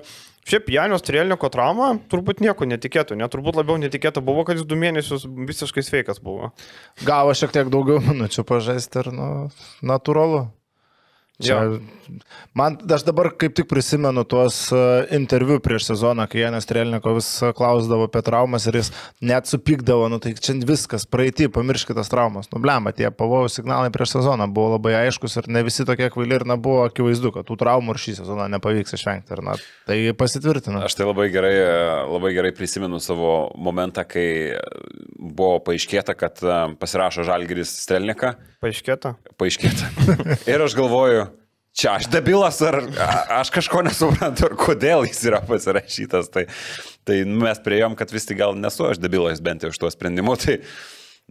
šiaip Janio Strelniko trauma turbūt nieko netikėtų. Net turbūt labiau netikėta buvo, kad jis du mėnesius visiškai sveikas buvo. Gavo šiek tiek daugiau minučių pažaisti ir, nu, natūralu. Čia, man, aš dabar kaip tik prisimenu tuos e, interviu prieš sezoną, kai Janas Trelniko vis klausdavo apie traumas ir jis net supykdavo, nu tai čia viskas, praeitį, pamirškite tas traumas. Nu, blemba, tie pavojų signalai prieš sezoną buvo labai aiškus ir ne visi tokie kvaili ir na, buvo akivaizdu, kad tų traumų ir šį sezoną nepavyks išvengti. Ir, na, tai pasitvirtina. Aš tai labai gerai, labai gerai prisimenu savo momentą, kai buvo paaiškėta, kad e, pasirašo Žalgiris Stelniką. Paaiškėta. Paaiškėta. Ir aš galvoju, čia aš debilas, ar aš kažko nesuprantu, ar kodėl jis yra pasirašytas. Tai, tai mes priejom, kad vis tik gal nesu aš debilas bent jau iš to sprendimu. Tai,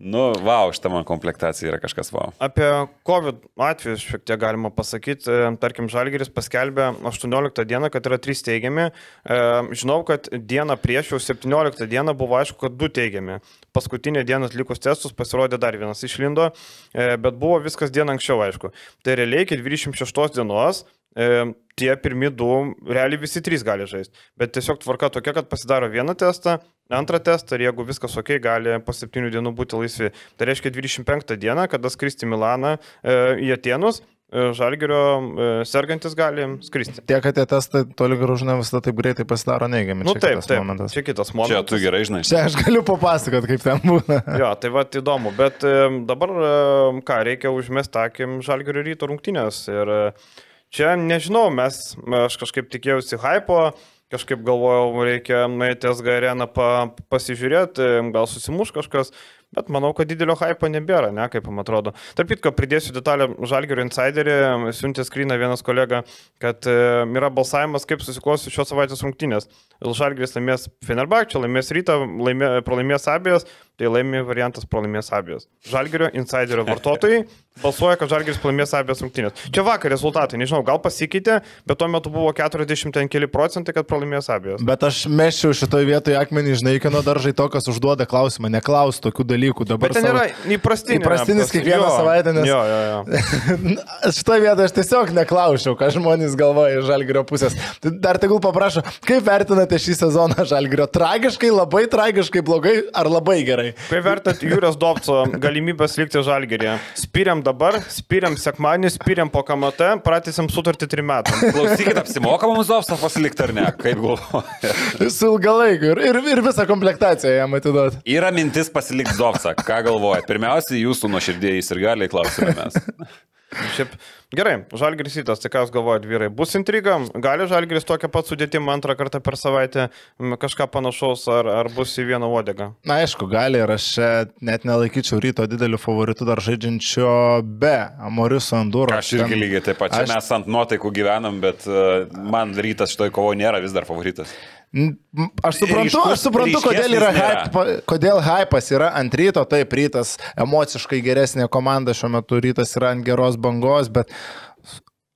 nu, wow, šitą man komplektacija yra kažkas wow. Apie COVID atvejus šiek tiek galima pasakyti. Tarkim, Žalgeris paskelbė 18 dieną, kad yra 3 teigiami. E, Žinau, kad dieną prieš jau 17 dieną buvo aišku, kad 2 teigiami. Paskutinę dieną atlikus testus pasirodė dar vienas išlindo, e, bet buvo viskas dieną anksčiau aišku. Tai realiai iki 26 dienos tie pirmi du, realiai visi trys gali žaisti. Bet tiesiog tvarka tokia, kad pasidaro vieną testą, antrą testą ir jeigu viskas ok, gali po septynių dienų būti laisvi. Tai reiškia 25 dieną, kada skristi Milaną e, į Atenus, e, Žalgerio e, sergantis gali skristi. Tiek, kad tie testai toli gražu ne visada taip greitai pasidaro neigiami. Nu čia taip, taip. momentas. Čia kitas Čia momentas. tu gerai žinai. Čia aš galiu papasakot, kaip ten būna. Jo, tai va įdomu, bet dabar ką, reikia užmesti akim Žalgerio ryto rungtynės. Ir čia nežinau, mes, aš kažkaip tikėjausi hypo, kažkaip galvojau, reikia nueiti SG areną pa, pasižiūrėti, gal susimuš kažkas. Bet manau, kad didelio hypo nebėra, ne, kaip man atrodo. Tarp kitko, pridėsiu detalę Žalgerio insiderį, siuntė skryną vienas kolega, kad e, yra balsavimas, kaip susiklosi šios savaitės rungtynės. Žalgeris laimės Fenerbakčią, laimės rytą, laimė, pralaimės abiejas, tai laimė variantas pralaimės abiejas. Žalgerio insiderio vartotojai balsuoja, kad Žalgeris pralaimės abiejas rungtynės. Čia vakar rezultatai, nežinau, gal pasikeitė, bet tuo metu buvo 40 ten keli procentai, kad pralaimės abiejas. Bet aš meščiau šitoje vietoje akmenį žnaikino daržai to, kas užduoda klausimą. Neklaus tokių dalykų. Dabar Bet ten savo- yra įprastinis. Įprastinis kiekvieną Jo, savaitę, nes- Jo, jo, jo. Šitoje vietoje aš tiesiog neklausiau, ką žmonės galvoja iš Žalgirio pusės. Tai Dar tegul paprašo, kaip vertinate šį sezoną Žalgirio? Tragiškai, labai tragiškai, blogai ar labai gerai? Kaip vertat Jūrijos Dovco galimybės likti žalgerėje? Spiriam dabar, spiriam sekmanį, spiriam po KMT, pratęsim sutartį trim metam. Klausykit, apsimoka mums Zovsą pasilikti ar ne? Kaip galvoja? Su ilgalaikiu ir, ir, ir visą komplektaciją jam atiduot. Yra mintis pasilikti Zovsą. Ką galvoja? Pirmiausia, jūsų nuoširdėjai ir galiai klausime mes. Šiaip, gerai, žalgeris įtas, tai ką jūs galvojate, vyrai? Bus intriga, gali žalgeris tokią pat sudėtimą antrą kartą per savaitę kažką panašaus, ar, ar bus į vieną uodegą? Na, aišku, gali ir aš net nelaikyčiau ryto dideliu favoritu dar žaidžiančio be Moriso Anduro. Aš irgi lygiai taip pat. Čia Aš- mes ant nuotaikų gyvenam, bet uh, man rytas šitoj kovo nėra vis dar favoritas. Aš suprantu, Ryškus- aš suprantu kodėl, yra hype, kodėl hypas yra ant ryto, taip, rytas emociškai geresnė komanda šiuo metu, rytas yra ant geros bangos, bet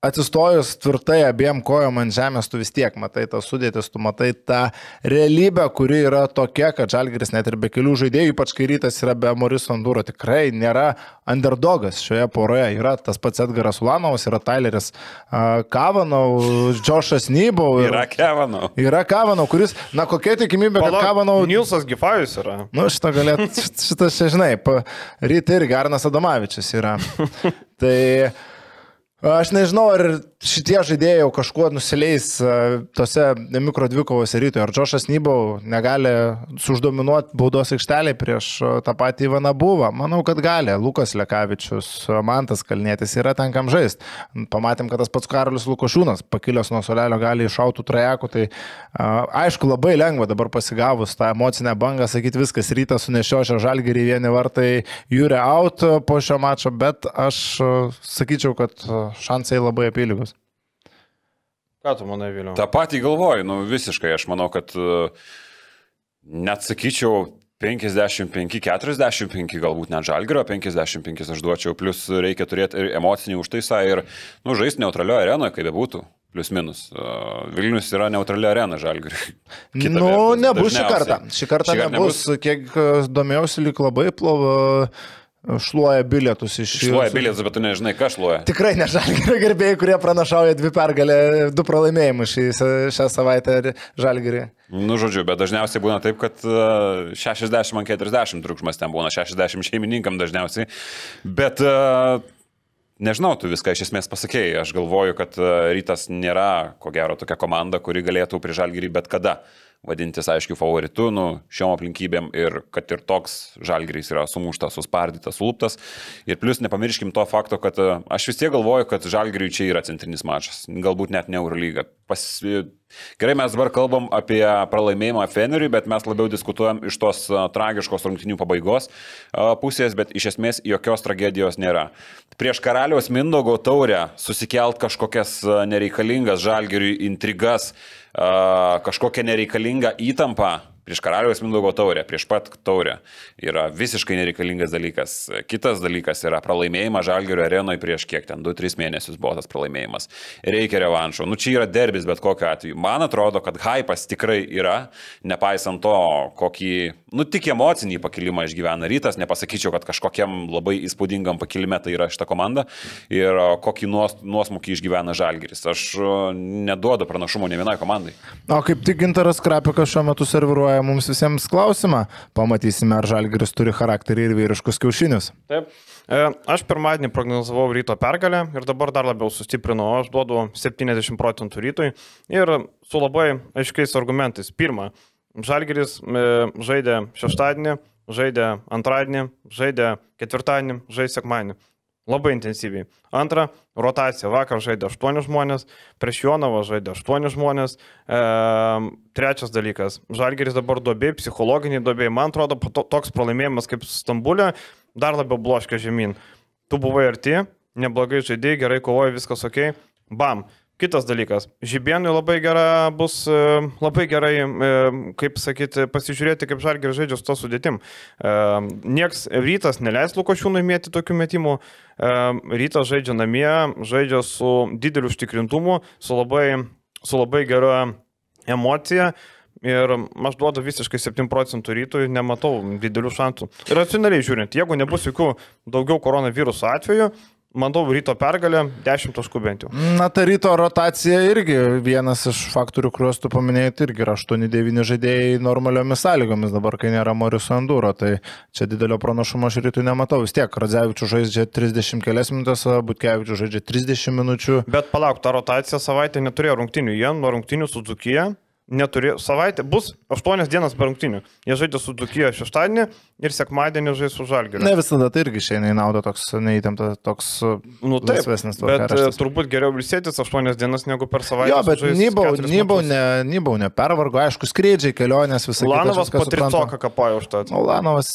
atsistojus tvirtai abiem kojom ant žemės, tu vis tiek matai tą sudėtis, tu matai tą realybę, kuri yra tokia, kad Žalgiris net ir be kelių žaidėjų, ypač kai rytas yra be Moriso Anduro, tikrai nėra underdogas šioje poroje. Yra tas pats Edgaras Ulanovas, yra Tyleris Kavanau, Džošas Nybau. ir- Yra Kevano. Yra Kavanau, kuris, na kokia tikimybė, kad Kavanau... Nilsas Gifajus yra. Nu, šitą galėt, šitas, žinai, ryte irgi Arnas Adamavičius yra. Tai aš nežinau, ar šitie žaidėjai jau kažkuo nusileis a, tose mikro dvikovose rytoj. Ar Džošas Nybau negali suždominuoti baudos aikštelį prieš a, tą patį Ivaną Buvą? Manau, kad gali. Lukas Lekavičius, a, Mantas Kalnėtis yra ten kam žaisti. Pamatėm, kad tas pats Karolis Lukošūnas, pakilęs nuo solelio, gali iššautų trajakų. Tai aišku, labai lengva dabar pasigavus tą emocinę bangą sakyti viskas, rytas sunešio šią žalgerį vieni vartai jūrė out po šio mačo, bet aš sakyčiau, kad šansai labai apylygus. Ką tu manai, Viliu? Ta patį galvoju, nu visiškai, aš manau, kad uh, net sakyčiau 55-45 galbūt net žalgerio, 55 aš duočiau, plus reikia turėti ir emocinį užtaisą ir, nu, žaisti neutralioje arenoje, kaip bebūtų. Plius minus. Uh, Vilnius yra neutrali arena žalgeriui. Kita Nu, vertus, nebus šį kartą. Šį kartą Šįkart nebus. Kiek a, domėjausi, lik labai plovo šluoja bilietus iš Šluoja bilietus, bet tu nežinai, ką šluoja. Tikrai nežalgerio gerbėjai, kurie pranašauja dvi pergalę, du pralaimėjimus šį, šią savaitę žalgerį. Nu, žodžiu, bet dažniausiai būna taip, kad uh, 60 ant 40 triukšmas ten būna, 60 šeimininkam dažniausiai. Bet uh, nežinau, tu viską iš esmės pasakėjai. Aš galvoju, kad uh, rytas nėra, ko gero, tokia komanda, kuri galėtų prižalgyrį bet kada vadintis aiškiai favoritu, nu, šiom aplinkybėm ir kad ir toks žalgrys yra sumuštas, suspardytas, sulūptas. Ir plus nepamirškim to fakto, kad e, aš vis tiek galvoju, kad žalgriui čia yra centrinis mačas, galbūt net ne Eurolyga. Pas... Gerai, mes dabar kalbam apie pralaimėjimą Feneriui, bet mes labiau diskutuojam iš tos a, tragiškos rungtinių pabaigos pusės, bet iš esmės jokios tragedijos nėra. Prieš karaliaus Mindogo taurę susikelt kažkokias nereikalingas žalgeriui intrigas, kažkokią nereikalingą įtampą prieš karaliaus Mindaugo taurę, prieš pat taurę yra visiškai nereikalingas dalykas. Kitas dalykas yra pralaimėjimas Žalgirio arenoje prieš kiek ten, 2-3 mėnesius buvo tas pralaimėjimas. Reikia revanšo. Nu čia yra derbis bet kokiu atveju. Man atrodo, kad hypas tikrai yra, nepaisant to, kokį, nu tik emocinį pakilimą išgyvena rytas, nepasakyčiau, kad kažkokiam labai įspūdingam pakilime tai yra šita komanda ir kokį nuos, nuosmukį išgyvena Žalgiris. Aš neduodu pranašumo ne vienai komandai. O kaip tik Gintaras Krapikas šiuo metu serviruoja mums visiems klausimą. Pamatysime, ar Žalgiris turi charakterį ir vyriškus kiaušinius. Taip. E, Aš pirmadienį prognozavau ryto pergalę ir dabar dar labiau sustiprinau. Aš duodu 70 procentų rytui ir su labai aiškiais argumentais. Pirma, Žalgeris e, žaidė šeštadienį, žaidė antradienį, žaidė ketvirtadienį, žaidė sekmadienį. Labai intensyviai. Antra, rotacija. Vakar žaidė 8 žmonės, prieš Jonavą žaidė 8 žmonės. E, trečias dalykas. Žalgeris dabar duobė, psichologiniai duobė. Man atrodo, to, toks pralaimėjimas kaip Stambulė dar labiau bloškia žemyn. Tu buvai arti, neblogai žaidėjai, gerai kovoji, viskas ok. Bam. Kitas dalykas. Žibėnui labai gera bus, e, labai gerai, e, kaip sakyti, pasižiūrėti, kaip žalgiai žaidžia su to sudėtim. E, Niekas rytas neleis Lukošiūnui mėti tokių metimų. Rytas žaidžia namie, žaidžia su dideliu užtikrintumu, su labai, su labai gera emocija. Ir aš duodu visiškai 7 procentų rytui, nematau didelių šansų. Racionaliai žiūrint, jeigu nebus jokių daugiau koronaviruso atvejų, Manau, ryto pergalė 10 taškų bent jau. Na, ta ryto rotacija irgi vienas iš faktorių, kuriuos tu paminėjai, tai irgi yra 8-9 žaidėjai normaliomis sąlygomis dabar, kai nėra Moriso Andūro, tai čia didelio pranašumo aš rytui nematau. Vis tiek, Radzevičius žaidžia 30 kelias minutės, Butkevičius žaidžia 30 minučių. Bet palauk, ta rotacija savaitę neturėjo rungtinių. Jie nuo rungtinių su Dzukyje neturėjo, savaitė bus 8 dienas be rungtinių. Jie žaidė su Dzukyje šeštadienį ir sekmadienį žais su Žalgiriu. Ne visada tai irgi išeina į naudą toks neįtemptas, toks Nu, taip, laisvesnis bet e, tvarkaraštis. turbūt geriau ilsėtis 8 dienas negu per savaitę. Jo, bet Nybau, Nybau, ne, Nybau nepervargo, aišku, skrydžiai, kelionės, visą Ulanovas kitą. po tricoką kapojo už tą. Ulanovas.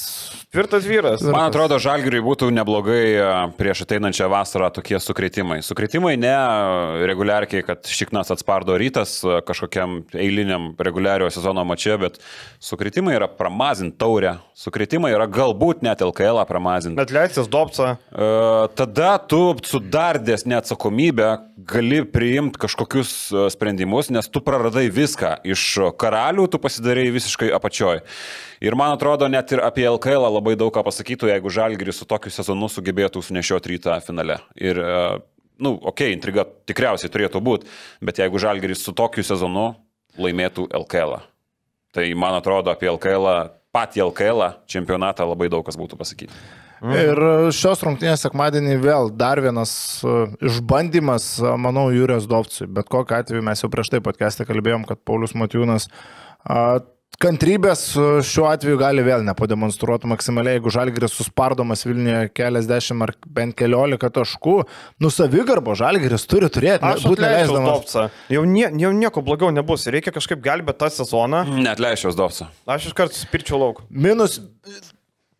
Tvirtas vyras. Man atrodo, Žalgiriui būtų neblogai e, prieš ateinančią vasarą tokie sukretimai. Sukretimai ne e, reguliarkiai, kad Šiknas atspardo rytas e, kažkokiam eiliniam reguliario sezono mače, bet sukretimai yra pramazinti taurę. Sukretimai yra galbūt net LKL pramazinti. Bet leistis Dobca. E, tada tu su dar desnė atsakomybė gali priimti kažkokius e, sprendimus, nes tu praradai viską. Iš karalių tu pasidarai visiškai apačioj. Ir man atrodo, net ir apie LKL labai daug ką pasakytų, jeigu Žalgiris su tokiu sezonu sugebėtų sunešioti rytą finale. Ir, e, nu, okei, okay, intriga tikriausiai turėtų būti, bet jeigu Žalgiris su tokiu sezonu laimėtų LKL. -ą. Tai man atrodo apie LKL, patį LKL čempionatą labai daug kas būtų pasakyti. Ir šios rungtynės sekmadienį vėl dar vienas e, išbandymas, e, manau, Jūrijos Dovcui. Bet kokiu atveju mes jau prieš tai podcast'e kalbėjom, kad Paulius Matijūnas a, kantrybės e, šiuo atveju gali vėl nepademonstruoti maksimaliai, jeigu Žalgiris suspardomas Vilniuje keliasdešimt ar bent keliolika taškų, nu savigarbo Žalgiris turi turėti, Aš būti atleidžiu neleisdamas. Dobca. Jau, nie, jau nieko blogiau nebus. Reikia kažkaip gelbėti tą sezoną. Net leišios Dovsa. Aš iš karto spirčiau lauk. Minus,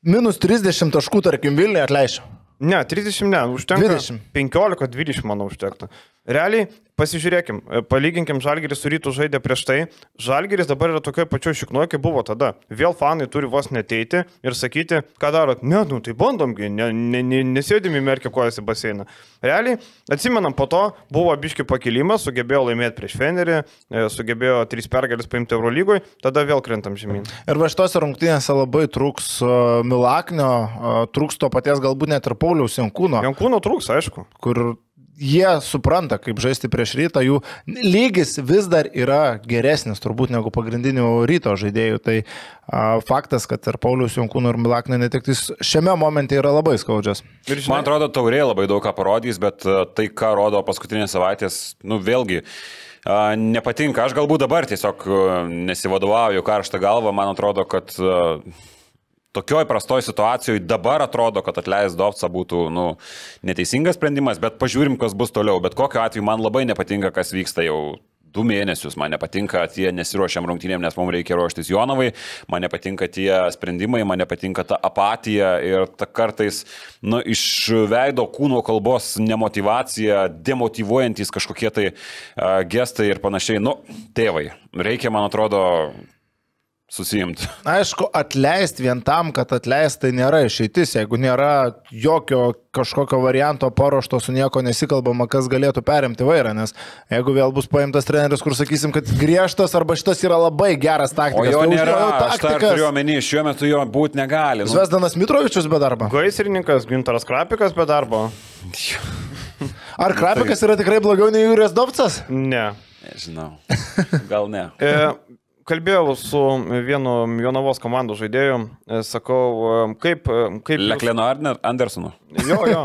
minus 30 taškų, tarkim, Vilniuje atleišiu. Ne, 30 ne, užtenka. 20. 15-20, manau, užtektų. Realiai, pasižiūrėkim, e, palyginkim Žalgiris su rytų žaidė prieš tai. Žalgiris dabar yra tokioje pačioje šiknoje, kaip buvo tada. Vėl fanai turi vos neteiti ir sakyti, ką darot. Ne, nu tai bandomgi, ne, ne, ne, nesėdimi merkė kojas į baseiną. Realiai, atsimenam, po to buvo biški pakilimas, sugebėjo laimėti prieš Fenerį, e, sugebėjo trys pergalės paimti Eurolygoje, tada vėl krentam žemyn. Ir va šitose rungtynėse labai trūks uh, Milaknio, trūks to paties galbūt net ir Pauliaus Jankūno, Jankūno trūks, aišku. kur jie supranta, kaip žaisti prieš rytą, jų lygis vis dar yra geresnis turbūt negu pagrindinių ryto žaidėjų. Tai uh, faktas, kad ir Pauliaus Jankūno ir Milaknio netektis šiame momente yra labai skaudžias. Ir Man atrodo, taurė labai daug ką parodys, bet tai, ką rodo paskutinės savaitės, nu vėlgi. a, Nepatinka, aš galbūt dabar tiesiog nesivadovauju karštą galvą, man atrodo, kad a, tokioj prastoj situacijoje dabar atrodo, kad atleis Dovca būtų nu, neteisingas sprendimas, bet pažiūrim, kas bus toliau. Bet kokiu atveju man labai nepatinka, kas vyksta jau du mėnesius. Man nepatinka tie nesiruošiam rungtynėm, nes mums reikia ruoštis Jonovai, man nepatinka tie sprendimai, man nepatinka ta apatija ir ta kartais nu, iš veido kūno kalbos nemotivacija, demotivuojantis kažkokie tai uh, gestai ir panašiai. Nu, tėvai, reikia, man atrodo, susijimti. Aišku, atleisti vien tam, kad atleisti tai nėra išeitis. Jeigu nėra jokio kažkokio varianto paruošto, su nieko nesikalbama, kas galėtų perimti vairą. Nes jeigu vėl bus paimtas treneris, kur sakysim, kad griežtas arba šitas yra labai geras O taktikas. jo tai nėra, aš taktikas- turiu omeny, šiuo metu jo būti negali. Nu, Vesdanas Mitrovičius be darbo. Gaisrininkas, Gintaras Krapikas be darbo. Ar Krapikas yra tikrai blogiau nei Jūrijas Dovcas? Ne. nežinau. Gal ne. Kalbėjau su vienu Jonavos komandų žaidėju, e, sakau, e, kaip... e, kaip jūs- Lekleno Andersonu. Jo, jo.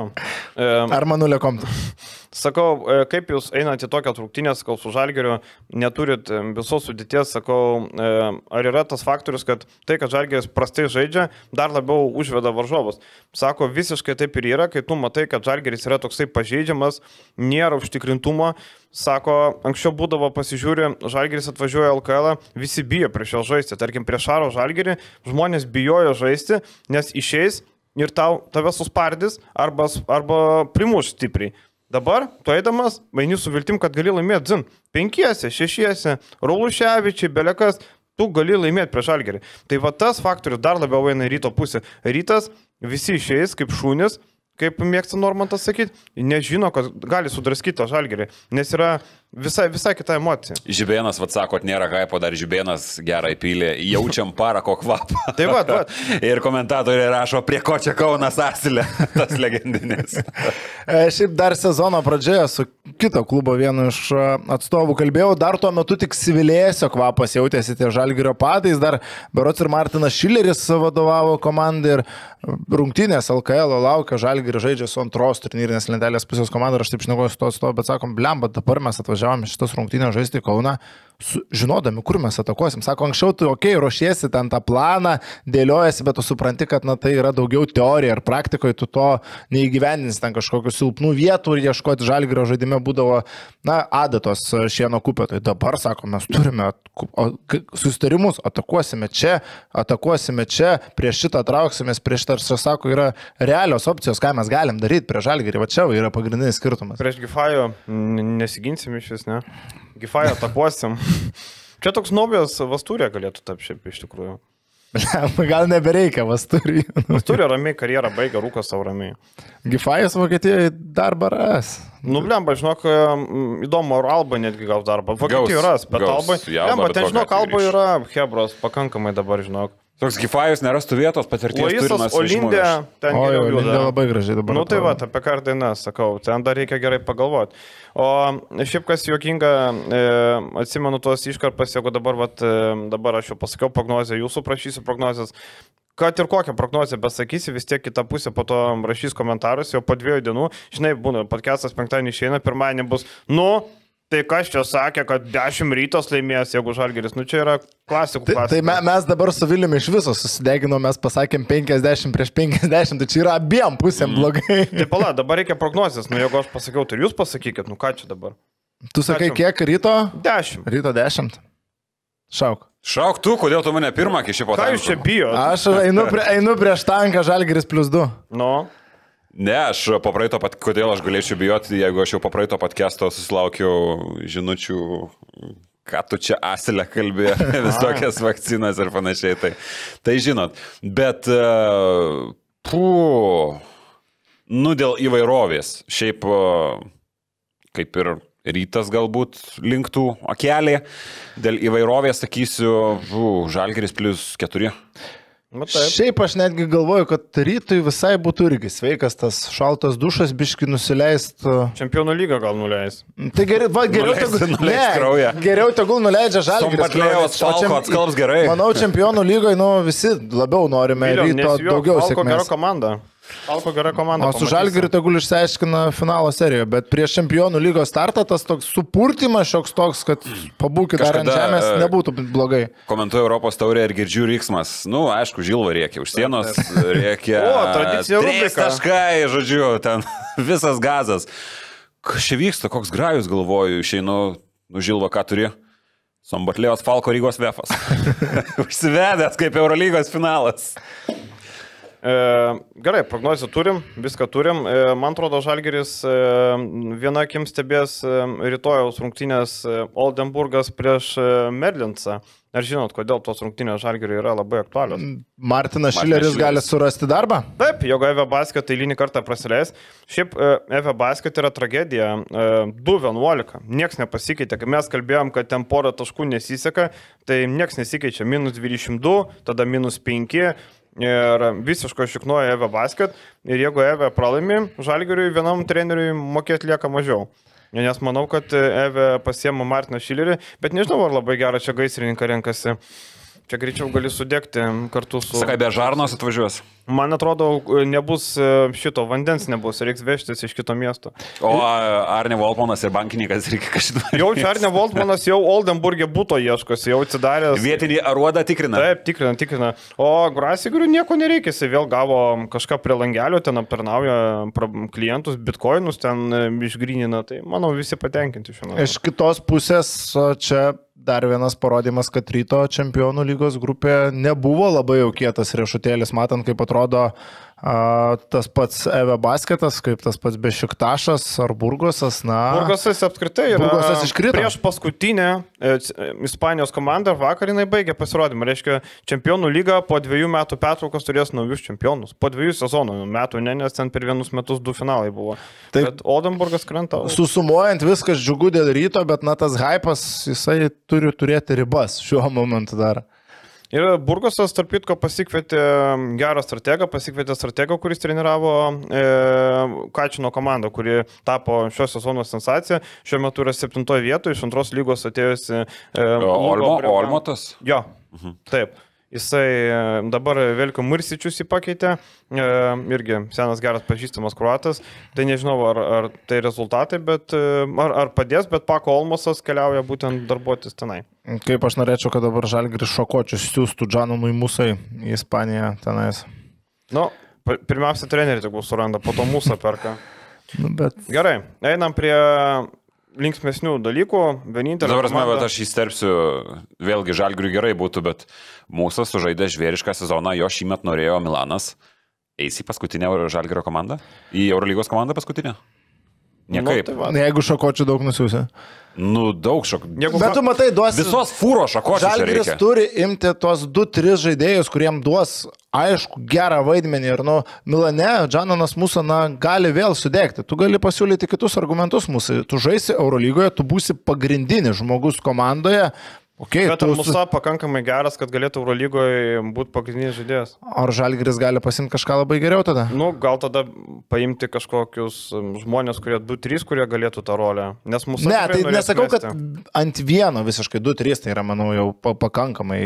Ar Manulė komtų? Sakau, e, kaip jūs einate į tokias rungtynės, kol su žalgeriu neturit e, visos sudėties, sakau, e, ar yra tas faktorius, kad tai, kad žalgeris prastai žaidžia, dar labiau užveda varžovus. Sako, visiškai taip ir yra, kai tu matai, kad žalgeris yra toksai pažeidžiamas, nėra užtikrintumo. Sako, anksčiau būdavo pasižiūri, žalgeris atvažiuoja LKL, visi bijo prieš jo žaisti. Tarkim, prieš Šaro žalgerį žmonės bijojo žaisti, nes išeis ir tau, tave suspardys arba, arba primuš stipriai. Dabar, tu eidamas, vaini su viltim, kad gali laimėti dzin. Penkiese, šešiese, Roluševičiai, belekas, tu gali laimėti prieš Algerį. Tai va tas faktorius dar labiau eina į ryto pusę. Rytas visi išeis kaip šūnis, kaip mėgsta Normantas sakyti, nežino, kad gali sudraskyti tą Algerį, nes yra visai, visai kita emocija. Žibėnas, vad sakot, nėra kaipo, dar žibėnas gerai pylė, jaučiam parako kvapą. Tai va, va. Ir komentatoriai rašo, prie ko čia Kaunas Asilė, tas legendinis. E, Šiaip dar sezono pradžioje su kito klubo vienu iš e, atstovų kalbėjau, dar tuo metu tik sivilėsio kvapas jautėsi tie žalgerio padais, dar Berots ir Martinas Šileris vadovavo komandai ir rungtynės LKL laukia, žalgerio žaidžia su antros turnyrinės lentelės pusės komanda, aš taip žinau, su to atstovu, bet sakom, blemba, dabar mes atvažiavome šitas rungtynės žaisti į Kauną, su, žinodami, kur mes atakuosim. Sako, anksčiau tu, okei, okay, ruošiesi ten tą planą, dėliojasi, bet tu supranti, kad na, tai yra daugiau teorija ir praktikoje tu to neįgyvendinsi ten kažkokių silpnų vietų ir ieškoti žalgerio žaidime būdavo, na, adatos šieno kupė. Tai dabar, sako, mes turime susitarimus, atakuosime čia, atakuosime čia, prieš šitą trauksimės, prieš ir sako, yra realios opcijos, ką mes galim daryti prieš žalgerį. Va čia yra pagrindinis skirtumas. Prieš Gifajo nesiginsim iš vis, ne? Gifajo atakuosim. Čia toks naujas Vastūrė galėtų tapti šiaip iš tikrųjų. Gal nebereikia, vas turi. Turi ramiai karjerą, baigia rūkas savo ramiai. Gifajas Vokietijoje darbą ras. Nu, blemba, žinok, įdomu, ar Alba netgi gaus darbą. Vokietijoje ras, bet gaus. Alba. Blemba, bet ten, žinok, Alba yra Hebros pakankamai dabar, žinok. Toks Gifajus nerastų vietos, patirties Luisas turimas Olindė, ten O, geriau jau juda. Lindė labai gražiai dabar. Nu tai va, apie ką ir daina, sakau, ten dar reikia gerai pagalvoti. O šiaip kas juokinga, e, atsimenu tos iškarpas, jeigu dabar, vat, e, dabar aš jau pasakiau prognozę, jūsų prašysiu prognozės. Kad ir kokią prognozę besakysi, vis tiek kita pusė po to rašys komentarus, jau po dviejų dienų, žinai, būna, podcastas penktadienį išeina, pirmadienį bus, nu, tai kas čia sakė, kad 10 rytos laimės, jeigu žalgeris, nu čia yra klasikų Tai, klasika. tai me, mes dabar su Viliumi iš viso susideginom, mes pasakėm 50 prieš 50, tai čia yra abiem pusėm Mm. blogai. Tai pala, dabar reikia prognozės, nu jeigu aš pasakiau, tai jūs pasakykit, nu ką čia dabar? Tu sakai, Ačiū. kiek ryto? 10. Ryto 10. Šauk. Šauk tu, kodėl tu mane pirmą kiši po Ką jūs čia bijot? Aš einu, prie, einu prieš tanką Žalgeris plus 2. Nu, Ne, aš po praeito pat, kodėl aš galėčiau bijoti, jeigu aš jau po praeito patkesto susilaukiau žinučių, ką tu čia asilę kalbė, visokias vakcinas ir panašiai. Tai, tai žinot, bet, uh, pū, nu dėl įvairovės, šiaip uh, kaip ir rytas galbūt linktų akelį, dėl įvairovės sakysiu, žalgeris plus keturi. Matai. Šiaip aš netgi galvoju, kad rytui visai būtų irgi sveikas tas šaltas dušas, biški nusileistų. Čempionų lyga gal nuleis. Tai geriau, va, geriau, Nuleis- tegul, nuleis kraują. geriau tegul nuleidžia žalgeris. Sombatlėjos kraują. O Falko čem- atskalbs gerai. Manau, čempionų lygoje, nu, visi labiau norime Myliau, ryto daugiau sėkmės. komanda. Falko gera komanda. O su. Žalgiriu tegul išsiaiškina finalo serijoje, bet prieš čempionų lygos startą tas toks supurtimas šioks toks, kad pabūkit dar ant žemės, e, nebūtų blogai. Komentuoju Europos taurę ir girdžiu ryksmas. Nu, aišku, žilva rėkia už sienos, rėkia. O, tradicinė trys rubrika. Taškai, žodžiu, ten visas gazas. Kas čia vyksta, koks grajus galvoju, išeinu, nu žilva, ką turi. Sombatlėjos Falko Rygos Vefas. Užsivedęs kaip Eurolygos finalas. E, gerai, prognozę turim, viską turim. E, man atrodo, Žalgeris e, viena akim stebės rytojaus rungtynės Oldenburgas prieš Merlinsą. Ar žinot, kodėl tos rungtynės Žalgeriui yra labai aktualios? Martinas Šileris Šileris. gali surasti darbą? Taip, jeigu Eve Basket eilinį kartą prasileis. Šiaip Eve Basket yra tragedija. E, 2-11. Niekas nepasikeitė. Kai mes kalbėjom, kad ten porą taškų nesiseka, tai niekas nesikeičia. Minus 22, tada minus 5. Ir visiškai šiknuoja Eve Basket. Ir jeigu Eve pralaimi, Žalgeriui vienam treneriui mokėti lieka mažiau. Nes manau, kad Eve pasiema Martiną Šilerį, bet nežinau, ar labai gerą čia gaisrininką renkasi. Čia greičiau gali sudegti kartu su... Sakai, be žarnos atvažiuos. Man atrodo, nebus e, šito vandens, nebus, reiks vežtis iš kito miesto. O Arne Voltmanas ir bankininkas reikia kažkaip. Jau Čarne Voltmanas jau Oldenburgė būto ieškosi, jau atsidaręs. Vietinį aruodą tikrina. Taip, tikrina, tikrina. O Grasiguriu nieko nereikia, jis vėl gavo kažką prie langelio, ten aptarnauja klientus, bitkoinus ten e, išgrinina, tai manau visi patenkinti šiuo metu. Iš kitos pusės čia dar vienas parodymas, kad ryto čempionų lygos grupė nebuvo labai jau kietas riešutėlis, matant, kaip atrodo a, tas pats Eve Basketas, kaip tas pats Bešiktašas ar Burgosas. Na, Burgosas apskritai yra. Burgosas iškrito. Prieš paskutinę e, e, Ispanijos komandą vakar jinai baigė pasirodymą. Reiškia, čempionų lyga po dviejų metų pertraukos turės naujus čempionus. Po dviejų sezonų metų, ne, nes ten per vienus metus du finalai buvo. Taip. Bet Oldenburgas krenta. Susumuojant viskas džiugu dėl ryto, bet na tas hypas, jisai turi turėti ribas šiuo momentu dar. Ir Burgosas, tarp kitko, pasikvietė gerą strategą, pasikvietė strategą, kuris treniravo e, Kačino komandą, kuri tapo šios sezono sensacija. Šiuo metu yra septintoje vietoje, iš antros lygos atėjusi. E, Olmo, Olmotas. Jo, taip. Jisai e, dabar Velko Mursičius jį pakeitė, e, irgi senas geras pažįstamas kruatas. Tai nežinau, ar, ar tai rezultatai, bet e, ar, ar padės, bet Pako Olmosas keliauja būtent darbuotis tenai. Kaip aš norėčiau, kad dabar Žalgris šokočius siūstų Džanonui Musai į Ispaniją tenais. Nu, pirmiausia, treneriai tegul suranda, po to mūsų perka. Nu, bet Gerai, einam prie linksmėsnių dalykų. Vienintelė. Dabar, man, komanda- bet aš įsterpsiu, vėlgi žalgriui gerai būtų, bet mūsų sužaidė žvėrišką sezoną, jo šį metą norėjo Milanas. Eisi į paskutinę žalgrio komandą? Į Eurolygos komandą paskutinę? Niekaip. Nu, tai va. na, jeigu šokočių daug nusiusi. Nu, daug šok. Jeigu Bet tu matai, duosi. Visos fūro šakos Žalgiris turi imti tos 2-3 žaidėjus, kuriem duos aišku gerą vaidmenį ir, nu, Milane, Džananas mūsų, na, gali vėl sudegti. Tu gali pasiūlyti kitus argumentus mūsų. Tu žaisi Eurolygoje, tu būsi pagrindinis žmogus komandoje. Okay, Bet tu, ar su- Musa pakankamai geras, kad galėtų Eurolygoje būti pagrindinis žaidėjas? ar Žalgiris gali pasimti kažką labai geriau tada? Nu, gal tada paimti kažkokius žmonės, kurie 2-3, kurie galėtų tą rolę. Nes mūsų... Ne, tai nesakau, kad ant vieno visiškai 2-3 tai yra, manau, jau pa pakankamai,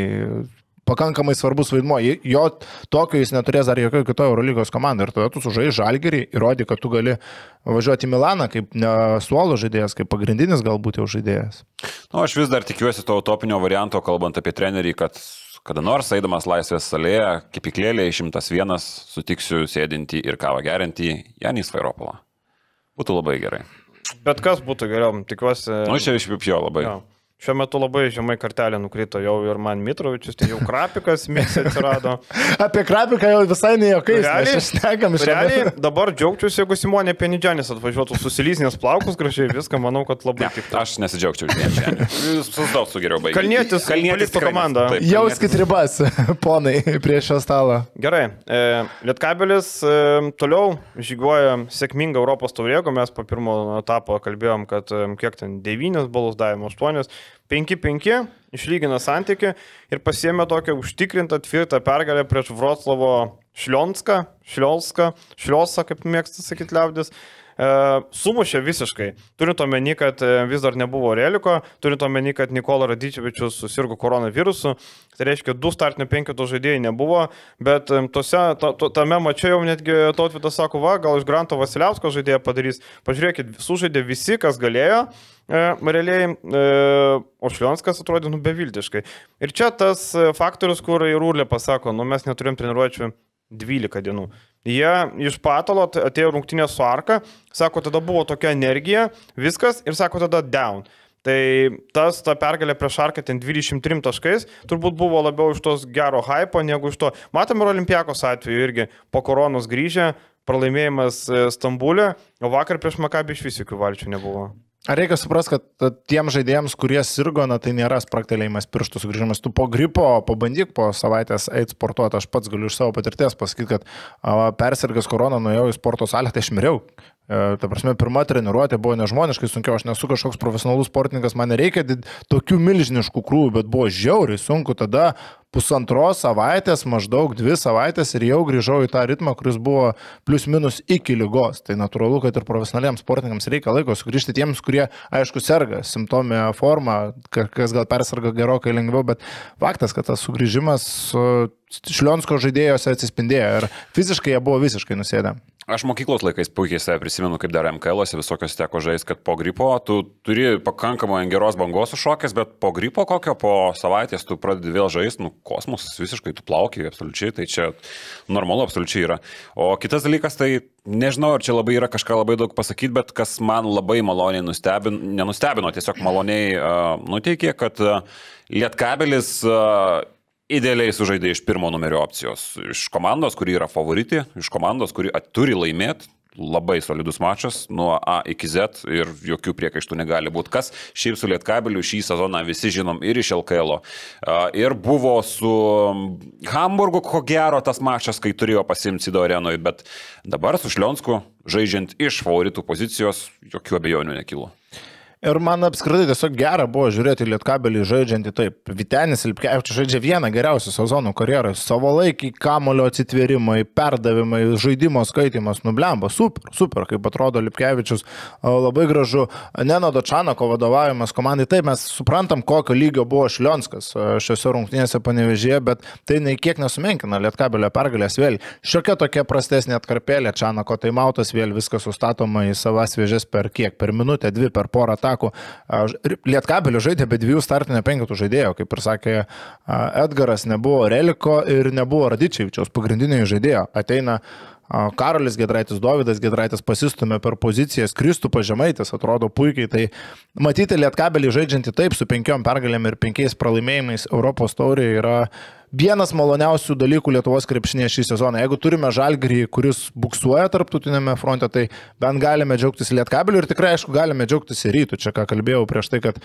pakankamai svarbus vaidmo. J- Jo tokio jis neturės dar jokio kitoje Eurolygos komandoje. Ir tada tu sužai žalgerį, įrodi, kad tu gali važiuoti į Milaną kaip ne suolo žaidėjas, kaip pagrindinis galbūt jau žaidėjas. Nu, aš vis dar tikiuosi to utopinio varianto, kalbant apie trenerį, kad kada nors eidamas laisvės salėje, kipiklėlėje 101 sutiksiu sėdinti ir kavą gerinti Janys Vairopolą. Būtų labai gerai. Bet kas būtų geriau, tikiuosi. Nu, čia iš jo labai. Jo. Šiuo metu labai žemai kartelė nukrito jau ir man Mitrovičius, tai jau Krapikas mėgsė atsirado. Apie Krapiką jau visai ne jokiais. Realiai- Mes čia šnekam iš Realiai dabar džiaugčiausi, jeigu Simonė Penidžianis atvažiuotų susilysinės plaukus, gražiai viską, manau, kad labai Ne, tiktų. aš nesidžiaugčiau. Jūs daug su geriau baigėte. Kalnietis ne. komandą. Taip, Jauskit ribas, ponai, prie šio stalo. Gerai, e, Lietkabelis e, toliau žygiuoja sėkmingą Europos taurėgo, mes po pirmo etapo kalbėjom, kad e, kiek ten 9 balus davėm, 8, 5-5, išlygina santyki ir pasiemė tokią užtikrintą tvirtą pergalę prieš Vroclavo Šlionską, Šliolską, Šliosą, kaip mėgsta sakyti liaudis. E, Sumušė visiškai. Turint omeny, kad e, vis dar nebuvo reliko, turint omeny, kad Nikola Radičevičius susirgo koronavirusu, tai reiškia, du startinio penkito žaidėjai nebuvo, bet tose, ta, tame mačiau jau netgi Tautvidas sako, va, gal iš Granto Vasiliausko žaidėją padarys. Pažiūrėkit, sužaidė visi, kas galėjo. E, realiai, e, o Šlionskas atrodė nu beviltiškai. Ir čia tas faktorius, kur ir Urlė pasako, nu mes neturim treniruočių 12 dienų. Jie iš patalo at- atėjo rungtynė su Arka, sako, tada buvo tokia energija, viskas ir sako, tada down. Tai tas, ta pergalė prieš Arką ten 23 taškais, turbūt buvo labiau iš tos gero hypo negu iš to. Matėm ir Olimpijakos atveju irgi po koronos grįžę, pralaimėjimas e, Stambulė, o vakar prieš Makabį iš vis jokių valčių nebuvo. Ar reikia suprasti, kad tiem žaidėjams, kurie sirgo, na tai nėra spraktelėjimas pirštų sugrįžimas. Tu po gripo pabandyk po savaitės eiti sportuoti. Aš pats galiu iš savo patirties pasakyti, kad a, persirgęs koroną nuėjau į sporto salę, tai aš miriau. E, Ta prasme, pirma treniruotė buvo nežmoniškai sunkiau, aš nesu kažkoks profesionalus sportininkas, man nereikia tokių milžiniškų krūvių, bet buvo žiauriai sunku tada pusantros savaitės, maždaug dvi savaitės ir jau grįžau į tą ritmą, kuris buvo plius minus iki lygos. Tai natūralu, kad ir profesionaliems sportininkams reikia laiko sugrįžti tiems, kurie, aišku, serga simptomė forma, ka- kas gal persirga gerokai lengviau, bet faktas, kad tas sugrįžimas su Šlionsko žaidėjose atsispindėjo ir fiziškai jie buvo visiškai nusėdę. Aš mokyklos laikais puikiai save prisimenu, kaip dar MKL-ose visokios teko žaisti, kad po gripo tu turi pakankamai geros bangos užšokęs, bet po gripo kokio, po savaitės tu pradedi vėl žaisti, nu kosmosas visiškai, tu plaukiai absoliučiai, tai čia normalu absoliučiai yra. O kitas dalykas, tai nežinau, ar čia labai yra kažką labai daug pasakyti, bet kas man labai maloniai nustebino, nenustebino, tiesiog maloniai uh, nuteikė, kad uh, Lietkabelis uh, idealiai sužaidė iš pirmo numerio opcijos. Iš komandos, kuri yra favoriti, iš komandos, kuri turi laimėti. Labai solidus mačas nuo A iki Z ir jokių priekaištų negali būti. Kas šiaip su Lietkabeliu šį sezoną visi žinom ir iš LKL. -o. Ir buvo su Hamburgu, ko gero, tas mačas, kai turėjo pasimti Sido arenoje, bet dabar su Šlionsku, žaidžiant iš favoritų pozicijos, jokių abejonių nekilo. Ir man apskritai tiesiog gera buvo žiūrėti Lietkabelį žaidžiantį taip. Vitenis Lipkevičius žaidžia vieną geriausių sezonų karjeroje. Savo laikį, kamulio atsitvėrimai, perdavimai, žaidimo skaitimas, nublemba. Super, super, kaip atrodo Lipkevičius. Labai gražu. Nenodo Čanako vadovavimas komandai. Taip, mes suprantam, kokio lygio buvo Šlionskas e, šiuose rungtynėse panevežėje, bet tai nei kiek nesumenkina Lietkabelio pergalės vėl. Šiokia tokia prastesnė atkarpėlė Čanako taimautas, vėl viskas sustatoma į savas vėžės per kiek? Per minutę, dvi, per porą atakų. Lietkabelio žaidė be dviejų startinio penketų žaidėjo, kaip ir sakė Edgaras, nebuvo Reliko ir nebuvo Radičiavičiaus pagrindinio žaidėjo. Ateina Karolis Gedraitis, Dovydas Gedraitis pasistumė per pozicijas, Kristupas Žemaitis atrodo puikiai. Tai matyti Lietkabelį žaidžiantį taip su penkiom pergalėm ir penkiais pralaimėjimais Europos taurėje yra vienas maloniausių dalykų Lietuvos krepšinėje šį sezoną. Jeigu turime žalgrį, kuris buksuoja tarptautinėme fronte, tai bent galime džiaugtis Lietkabeliu ir tikrai, aišku, galime džiaugtis ir rytų. Čia ką kalbėjau prieš tai, kad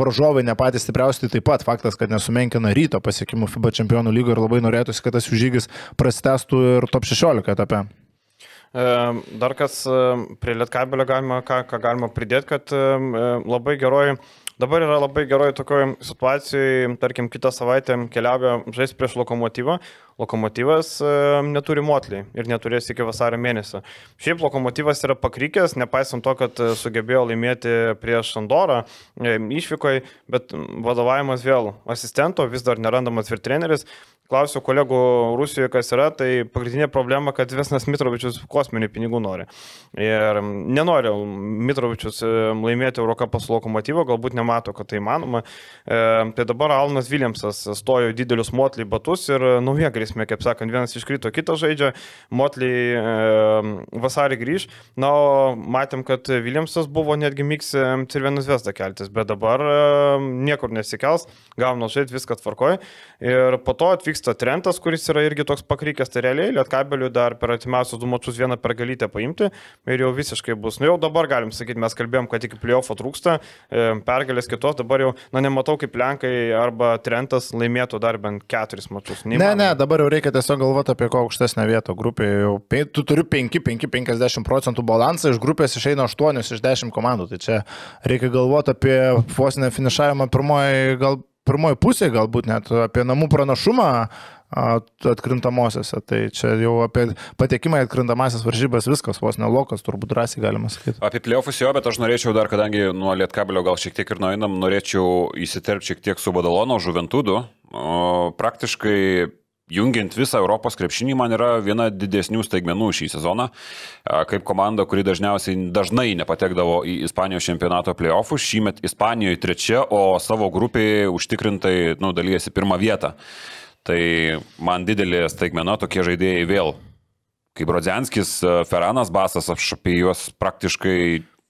varžovai ne patys stipriausi, tai taip pat faktas, kad nesumenkina ryto pasiekimų FIBA čempionų lygo ir labai norėtųsi, kad tas jų žygis prasitęstų ir top 16 etape. E, Dar kas e, prie Lietkabelio galima, ką, ką galima pridėti, kad e, labai geroji, dabar yra labai geroji tokioje situacijoje, tarkim, kitą savaitę keliauja žaisti prieš lokomotyvą. Lokomotyvas e, neturi motlį ir neturės iki vasario mėnesio. Šiaip lokomotyvas yra pakrykęs, nepaisant to, kad e, sugebėjo laimėti prieš Andorą e, išvykoje, bet vadovavimas vėl asistento, vis dar nerandamas ir treneris. Klausiu kolegų Rusijoje, kas yra, tai pagrindinė problema, kad Vesnas Mitrovičius kosminį pinigų nori. Ir nenori Mitrovičius e, laimėti Eurocapą su lokomotyvo, galbūt nemato, kad tai įmanoma. E, Tai dabar Alnas Viljamsas stojo didelius motlį batus ir nauja grėsmė, kaip sakant, vienas iškrito, kitas žaidžia, motlį vasarį grįž. Na, o matėm, kad Viljamsas buvo netgi miks Cirvenas Vesda keltis, bet dabar e, niekur nesikels, gauna žaisti, viską tvarkoja. Ir po to atvyksta Trentas, kuris yra irgi toks pakrykęs, tai realiai Lietkabeliui dar per atimiausius du mačius vieną pergalytę paimti ir jau visiškai bus. Nu jau dabar galim sakyti, mes kalbėjom, kad iki playoffo trūksta e, pergalės kitos, dabar jau, na nematau, kaip Lenkai arba Trentas laimėtų dar bent keturis mačius. Ne, ne, dabar jau reikia tiesiog galvoti apie ko aukštesnę vietą grupėje. Jau, tu turi 5-5-50 procentų balansą, iš grupės išeina 8 iš 10 komandų. Tai čia reikia galvoti apie vos ne finišavimą pirmoji, gal pirmoji pusė, galbūt net apie namų pranašumą atkrintamosiose. Tai čia jau apie patekimą į atkrintamasias varžybas viskas, vos nelokas, turbūt drąsiai galima sakyti. Apie playoffus jo, bet aš norėčiau dar, kadangi nuo Lietkabelio gal šiek tiek ir nueinam, norėčiau įsiterpti šiek tiek su Badalono žuventudu. O, Praktiškai jungiant visą Europos krepšinį man yra viena didesnių staigmenų šį sezoną. Kaip komanda, kuri dažniausiai dažnai nepatekdavo į Ispanijos čempionato playoffus, šįmet Ispanijoje trečia, o savo grupėje užtikrintai nu, dalyjasi pirmą vietą. Tai man didelė staigmena tokie žaidėjai vėl kaip Rodzianskis, Feranas Basas, aš apie juos praktiškai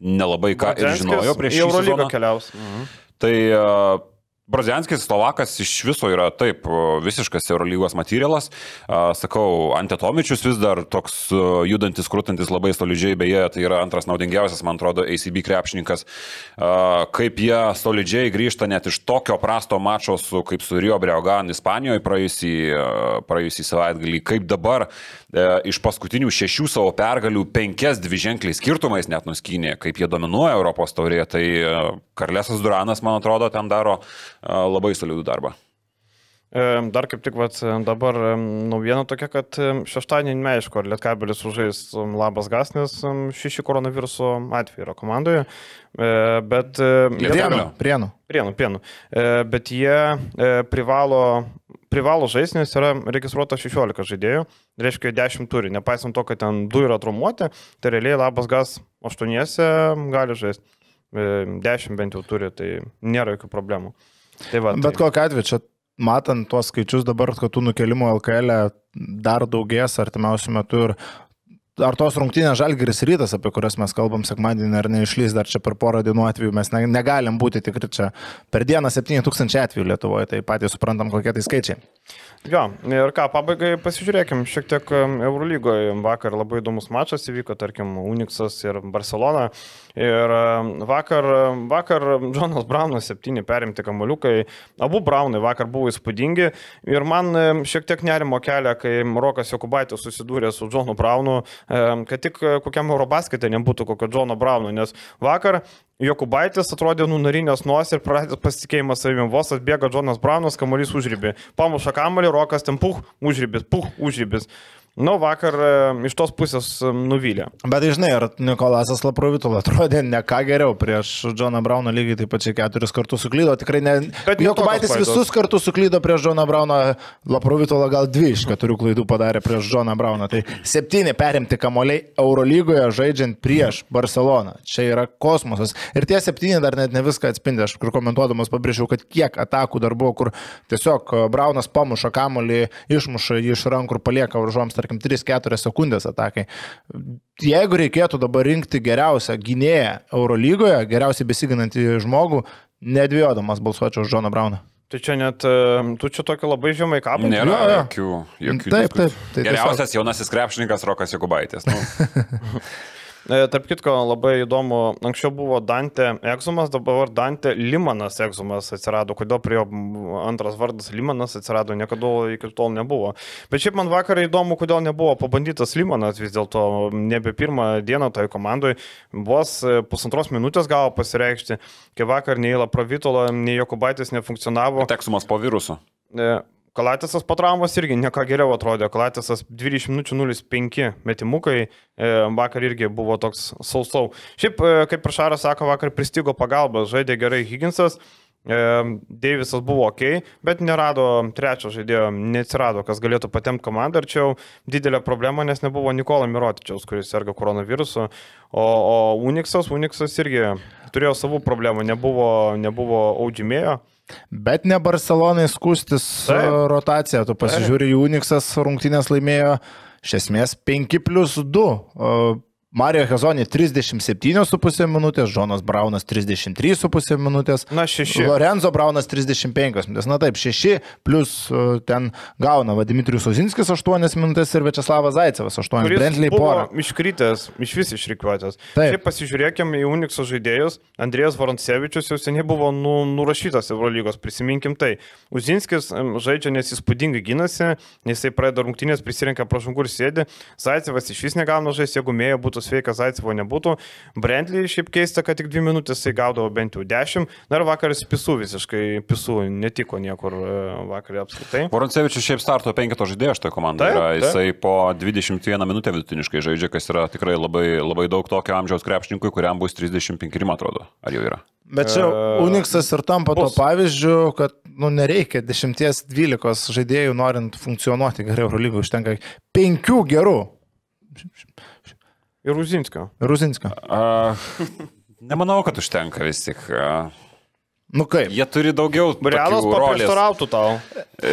nelabai ką ir Brodzenskis žinojo prieš į šį sezoną. keliaus. Mhm. Tai uh, Brodzenskis Slovakas iš viso yra taip visiškas Eurolygos materialas. Sakau, Antetomičius vis dar toks judantis, krūtantis labai solidžiai, beje, tai yra antras naudingiausias, man atrodo, ACB krepšininkas. Kaip jie solidžiai grįžta net iš tokio prasto mačo su, kaip su Rio Breogan Ispanijoje praėjusį, praėjusį savaitgalį, kaip dabar uh, iš paskutinių šešių savo pergalių penkias dvi ženkliai skirtumais net nuskynė, kaip jie dominuoja Europos taurėje. Tai uh, Karlesas Duranas, man atrodo, ten daro labai solidų darbą. Dar kaip tik vat, dabar naujiena tokia, kad šeštadienį neaišku, ar Lietkabelis užžais e, Labas Gas, nes e, šeši koronaviruso atvejai yra komandoje. E, Bet e, Lietkabelio? Prienų. Prienų, prienų. E, Bet jie privalo, privalo žaisti, nes yra registruota 16 žaidėjų, reiškia 10 turi, nepaisant to, kad ten 2 yra trumuoti, tai realiai Labas Gas 8 gali žaisti. 10 bent jau turi, tai nėra jokių problemų. Tai va, Bet tai, kokiu atveju, čia matant tuos skaičius dabar, kad tų nukelimų LKL e dar daugės artimiausių metų ir ar tos rungtynės Žalgiris rytas, apie kurias mes kalbam sekmadienį, ar neišlys dar čia per porą dienų atveju, mes ne, negalim būti tikri čia. Per dieną 7000 atvejų Lietuvoje, tai patys suprantam, kokie tai skaičiai. jo, ir ką, pabaigai pasižiūrėkim, šiek tiek Eurolygoje vakar labai įdomus mačas įvyko, tarkim, Unixas ir Barcelona. Ir vakar, vakar Jonas Braunas 7 perimti kamoliukai, abu Braunai vakar buvo įspūdingi ir man šiek tiek nerimo kelia, kai Rokas Jokubaitis susidūrė su Johnu Braunu, kad tik e, kokiam Eurobaskete nebūtų kokio Johno Brauno, nes vakar Jokubaitis atrodė nunarinės nuos ir pradės pasitikėjimą savimi. Vos atbėga Jonas Braunas, kamuolys užrybė. Pamuša kamuolį, Rokas ten puh, užrybis, puh, užrybis. Nu, vakar e, iš tos pusės e, nuvylė. Bet tai žinai, ar Nikolasas Laprovitola atrodė ne ką geriau prieš Džoną Brauną lygiai taip pačiai keturis kartus suklydo, tikrai ne. Jokubaitis visus kartus suklydo prieš Džoną Brauną, Laprovitola gal dvi iš keturių klaidų padarė prieš Džoną Brauną. Tai septyni perimti kamoliai Eurolygoje žaidžiant prieš Barceloną. Čia yra kosmosas. Ir tie septyni dar net ne viską atspindi. Aš kur komentuodamas pabrėžiau, kad kiek atakų dar buvo, kur tiesiog e, Braunas pamuša kamolį, išmuša jį iš rankų ir palieka varžoms, tarkim, 3-4 sekundės atakai. Jeigu reikėtų dabar rinkti geriausią gynėją Eurolygoje, geriausiai besiginantį žmogų, nedvėjodamas balsuočiau už Džoną Brauną. Tai čia net, e, tu čia tokio labai žemai kabinti. Nėra Jo, jo. jokių, jokių Taip, taip, tai Geriausias jaunasis krepšininkas Rokas Jokubaitis. Nu, Tarp kitko, labai įdomu, anksčiau buvo Dante Exumas, dabar Dante Limanas Exumas atsirado. Kodėl prie jo antras vardas Limanas atsirado, niekada iki tol nebuvo. Bet šiaip man vakar įdomu, kodėl nebuvo pabandytas Limanas vis dėlto nebe pirmą dieną toj komandai. Vos pusantros minutės gavo pasireikšti, kai vakar nei Laprovitola, nei Jokubaitis nefunkcionavo. Teksumas po virusu. E, Kalatisas po traumos irgi neką geriau atrodė. Kalatisas 20 minučių 0,5 metimukai. E, vakar irgi buvo toks sausau. Šiaip, e, kaip Prašaras sako, vakar pristigo pagalbos. Žaidė gerai Higginsas. E, Deivisas buvo ok, bet nerado trečio žaidėjo, neatsirado, kas galėtų patemti komandą. Ir čia jau didelė problema, nes nebuvo Nikola Mirotičiaus, kuris serga koronavirusu. O, o Unixas, Unixas irgi turėjo savų problemų, nebuvo, nebuvo audžimėjo. Bet ne Barcelonai skustis Taip. Taip. rotaciją. Tu pasižiūri, Unixas rungtynės laimėjo iš esmės 5 plus 2. Mario Hezonė 37,5 minutės, Jonas Braunas 33,5 minutės, Na, šeši. Lorenzo Braunas 35 minutės. Na taip, 6 plus uh, ten gauna Dimitrius Ozinskis 8 minutės ir Večeslavas Zaicevas 8. kuris Brentley buvo porą. iškritęs, iš vis išrikiuotas. Taip. Šiaip pasižiūrėkime į Unixo žaidėjus. Andrėjas Voroncevičius jau seniai buvo nu, nurašytas Eurolygos, prisiminkim tai. Uzinskis em, žaidžia nes įspūdingai gynasi, nes jisai pradeda rungtynės, prisirenka pražangų ir sėdi. Zaicevas iš vis negauna žaisti, jeigu mėjo būtų sveikas, Zaicevo nebūtų. Brentley šiaip keista, kad tik 2 minutės jisai gaudavo bent jau 10. Na ir vakaras pisų visiškai, pisų netiko niekur e, vakar apskritai. Voroncevičius šiaip starto penketo žaidėjo šitoje komandoje. Taip, taip. Jisai po 21 minutę vidutiniškai žaidžia, kas yra tikrai labai, labai daug tokio amžiaus krepšininkui, kuriam bus 35, man atrodo. Ar jau yra? Bet čia E, Unixas ir tampa to bus. pavyzdžiu, kad nu, nereikia 10-12 žaidėjų norint funkcionuoti gerai Eurolygoje, užtenka 5 gerų. Ir Uzinskio. Ruzinskio. A, nemanau, kad užtenka vis tik. A, Nu kaip? jie turi daugiau Realas paprieštarautų tau.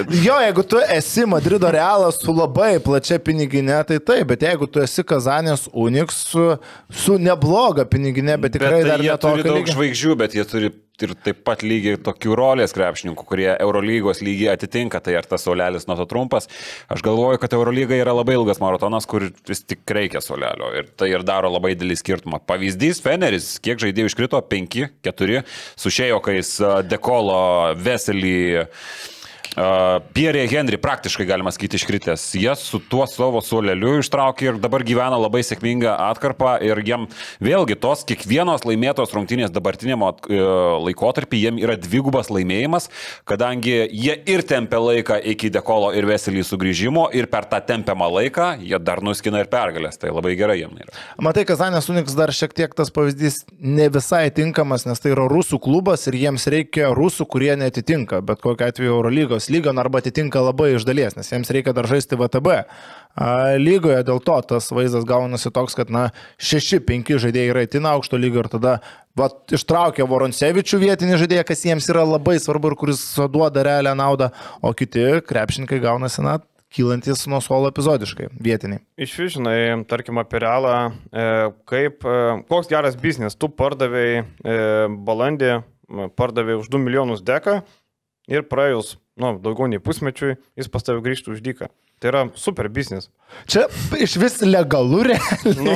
Jo, jeigu tu esi Madrido realas su labai plačia piniginė, tai taip, bet jeigu tu esi Kazanės Unix su, su nebloga piniginė, bet tikrai bet tai dar jie turi netokio daug lygio. žvaigždžių, bet jie turi ir taip pat lygiai tokių rolės krepšininkų, kurie Eurolygos lygiai atitinka, tai ar tas solelis nuo to trumpas. Aš galvoju, kad Eurolyga yra labai ilgas maratonas, kur vis tik reikia solelio ir tai ir daro labai didelį skirtumą. Pavyzdys Feneris, kiek žaidėjų iškrito, 5, 4, su šėjokais Dekolo, Veselį. Pierre Henry praktiškai galima sakyti iškritęs. Jie su tuo savo suoleliu ištraukė ir dabar gyvena labai sėkmingą atkarpą ir jiem vėlgi tos kiekvienos laimėtos rungtynės dabartiniam uh, laikotarpį jiem yra dvigubas laimėjimas, kadangi jie ir tempia laiką iki Dekolo ir Veselį sugrįžimo ir per tą tempiamą laiką jie dar nuskina ir pergalės. Tai labai gerai jiem yra. Matai, Kazanės Unix dar šiek tiek tas pavyzdys ne visai tinkamas, nes tai yra rusų klubas ir jiems reikia rusų, kurie netitinka, bet kokiu atveju Eurolygos lygio arba atitinka labai iš dalies, nes jiems reikia dar žaisti VTB. Lygoje dėl to tas vaizdas gaunasi toks, kad, na, 6-5 žaidėjai yra itin aukšto lygio ir tada, va, ištraukia Voronsevičių vietinį žaidėją, kas jiems yra labai svarbu ir kuris duoda realią naudą, o kiti krepšininkai gaunasi, na, kylantis nuo suolo epizodiškai, vietiniai. Iš vis, žinai, tarkim apie realą, e, kaip, e, koks geras biznis, tu pardavėjai e, balandį, pardavėjai už 2 milijonus deką ir praėjus, nu, daugiau nei pusmečiui, jis pas tave grįžtų už dyką. Tai yra super biznis. Čia iš vis legalu realiai. Nu.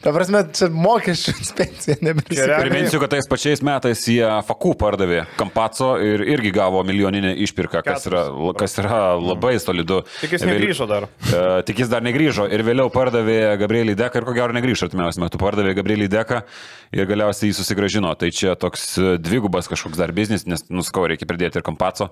Ta prasme, čia mokesčių inspekcija realiai- Priminsiu, kad tais pačiais metais jie Fakų pardavė Kampaco ir irgi gavo milijoninę išpirką, kas yra, kas yra labai solidu. Tik jis negrįžo dar. E, Tik jis dar negrįžo ir vėliau pardavė Gabrielį Deką ir ko gero negrįžo artimiausiu metu. Pardavė Gabrielį Deką ir galiausiai jį susigražino. Tai čia toks e, dvigubas kažkoks dar biznis, nes nuskau reikia pridėti ir Kampaco.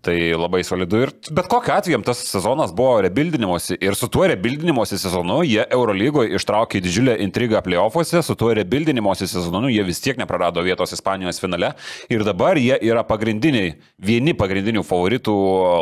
Tai labai solidu ir bet kokiu atveju tas sezonas buvo rebildinimuose ir su tuo rebildinimuose sezonu jie Eurolygoje ištraukė didžiulę intrigą playoffuose, su tuo rebildinimuose sezonu jie vis tiek neprarado vietos Ispanijos finale ir dabar jie yra pagrindiniai, vieni pagrindinių favoritų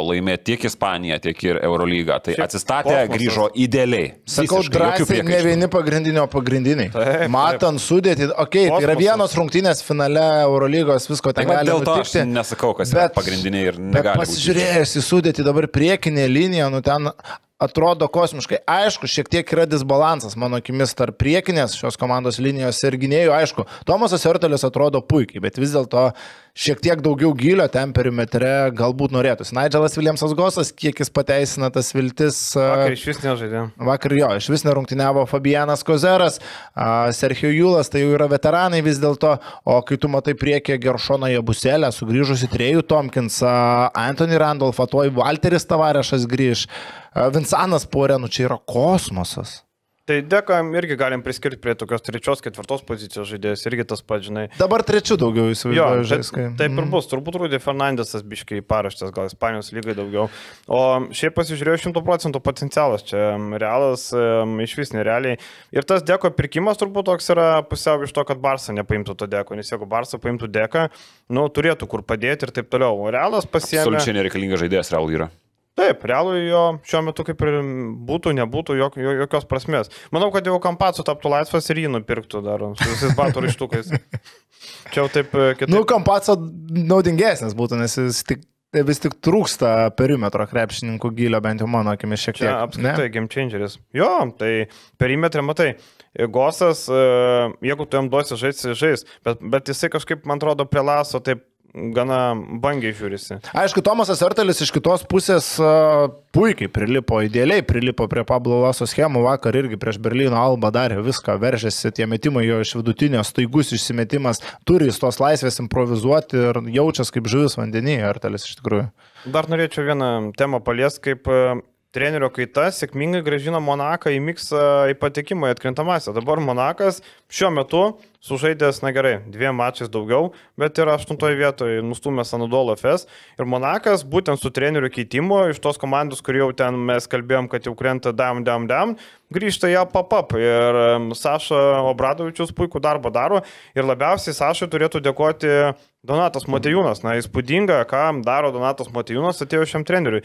laimėti tiek Ispaniją, tiek ir Eurolygą. Tai Šiaip atsistatė, kosmosas. grįžo idealiai. Sakau, drąsiai ne vieni pagrindinio pagrindiniai. Taip, Matant sudėti, okei, okay, tai yra vienos rungtynės finale Eurolygos, visko ten Tai va gali dėl to aš nutikti. nesakau, kas yra pagrindiniai ir Bet negali būti. pasižiūrėjęs į sudėtį dabar priekinė linija, nu ten atrodo kosmiškai. Aišku, šiek tiek yra disbalansas, mano akimis, tarp priekinės šios komandos linijos ir gynėjų. Aišku, Tomasas Ertelis atrodo puikiai, bet vis dėlto šiek tiek daugiau gylio ten perimetre galbūt norėtųsi. Nigelas Viljamsas Gosas, kiek jis pateisina tas viltis. Vakar iš vis nežaidė. Vakar jo, iš vis nerungtyniavo Fabianas Kozeras, a, Sergio Julas, tai jau yra veteranai vis dėlto, o kai tu matai priekį Geršoną Jabuselę, sugrįžusi Trejų Tompkins, a, Anthony Randolph, tuoj Walteris Tavarešas grįž, a, Vinsanas Porė, nu čia yra kosmosas. Tai dėka irgi galim priskirti prie tokios trečios, ketvirtos pozicijos žaidėjas, irgi tas pats, žinai. Dabar trečių daugiau įsivaizduoju žaiskai. taip ir bus. Turbūt Rūdė Fernandesas biškai paraštas, gal Ispanijos lygai daugiau. O šiaip pasižiūrėjau 100 procentų potencialas. Čia realas iš vis nerealiai. Ir tas deko pirkimas turbūt toks yra pusiau iš to, kad Barsa nepaimtų to deko. Nes jeigu Barsa paimtų deką, nu, turėtų kur padėti ir taip toliau. O realas pasiemė. Absoliučiai nereikalingas žaidėjas Real yra. Taip, realui jo šiuo metu kaip ir būtų, nebūtų jok, jo- jokios prasmės. Manau, kad jau kampacu taptų laisvas ir jį nupirktų dar su visais batų ryštukais. Čia jau taip e, kitaip. Nu, Kampaco naudingesnis būtų, nes jis tik, vis tik trūksta perimetro krepšininkų gylio, bent jau mano akimis šiek tiek. Čia apskritai game changeris. Jo, tai perimetrė, matai, Gosas, e, jeigu tu jam duosi žaisti, žais, bet, bet jisai kažkaip, man atrodo, prie laso taip gana bangiai žiūrisi. Aišku, Tomasas Artelis iš kitos pusės puikiai prilipo, idealiai prilipo prie Pablo Laso schemų. Vakar irgi prieš Berlyno Alba darė viską, veržėsi tie metimai jo iš vidutinio, staigus išsimetimas, turi jis tos laisvės improvizuoti ir jaučiasi kaip žuvis vandenyje Artelis iš tikrųjų. Dar norėčiau vieną temą paliesti, kaip e, trenerio kaita sėkmingai gražina Monaką į miksą į patekimą į atkrintamąsią. Dabar Monakas šiuo metu sužaidęs, na gerai, dviem mačiais daugiau, bet yra aštuntoje vietoje nustumęs Anadolo FS. Ir Monakas būtent su trenerių keitimu iš tos komandos, kur jau ten mes kalbėjom, kad jau krenta dam, dam, dam, grįžta ją papap. Ir Saša Obradovičius puikų darbą daro. Ir labiausiai Sašai turėtų dėkoti Donatas Matejūnas. Na, įspūdinga, ką daro Donatas Matejūnas atėjo šiam treneriui.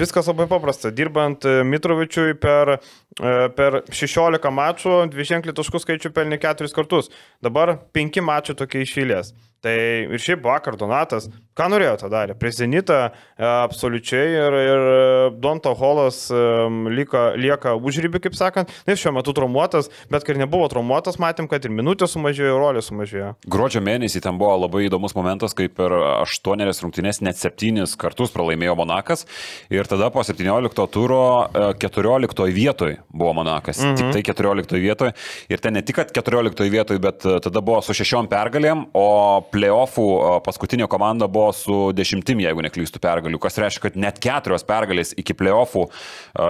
Viskas labai paprasta. Dirbant e, Mitrovičiui per, e, per 16 mačų, dviženklį taškų skaičių pelnė 4 kartus. Dabar 5 mačai tokie išėlės. Tai ir šiaip vakar Donatas, ką norėjo tą darė? Prezenitą absoliučiai ir, ir Donto Holas em, lieka, lieka užrybį, kaip sakant. Jis šiuo metu traumuotas, bet kai nebuvo traumuotas, matėm, kad ir minutė sumažėjo, ir rolė sumažėjo. Gruodžio mėnesį ten buvo labai įdomus momentas, kai per aštuonerias rungtynės net septynis kartus pralaimėjo Monakas ir tada po 17 turo e, 14 vietoj buvo Monakas. Mhm. Tik tai 14 vietoj ir ten ne tik kad 14 vietoj, bet e, tada buvo su šešiom pergalėm, o playoffų paskutinė komanda buvo su dešimtim, jeigu neklystų pergalių, kas reiškia, kad net keturios pergalės iki playoffų,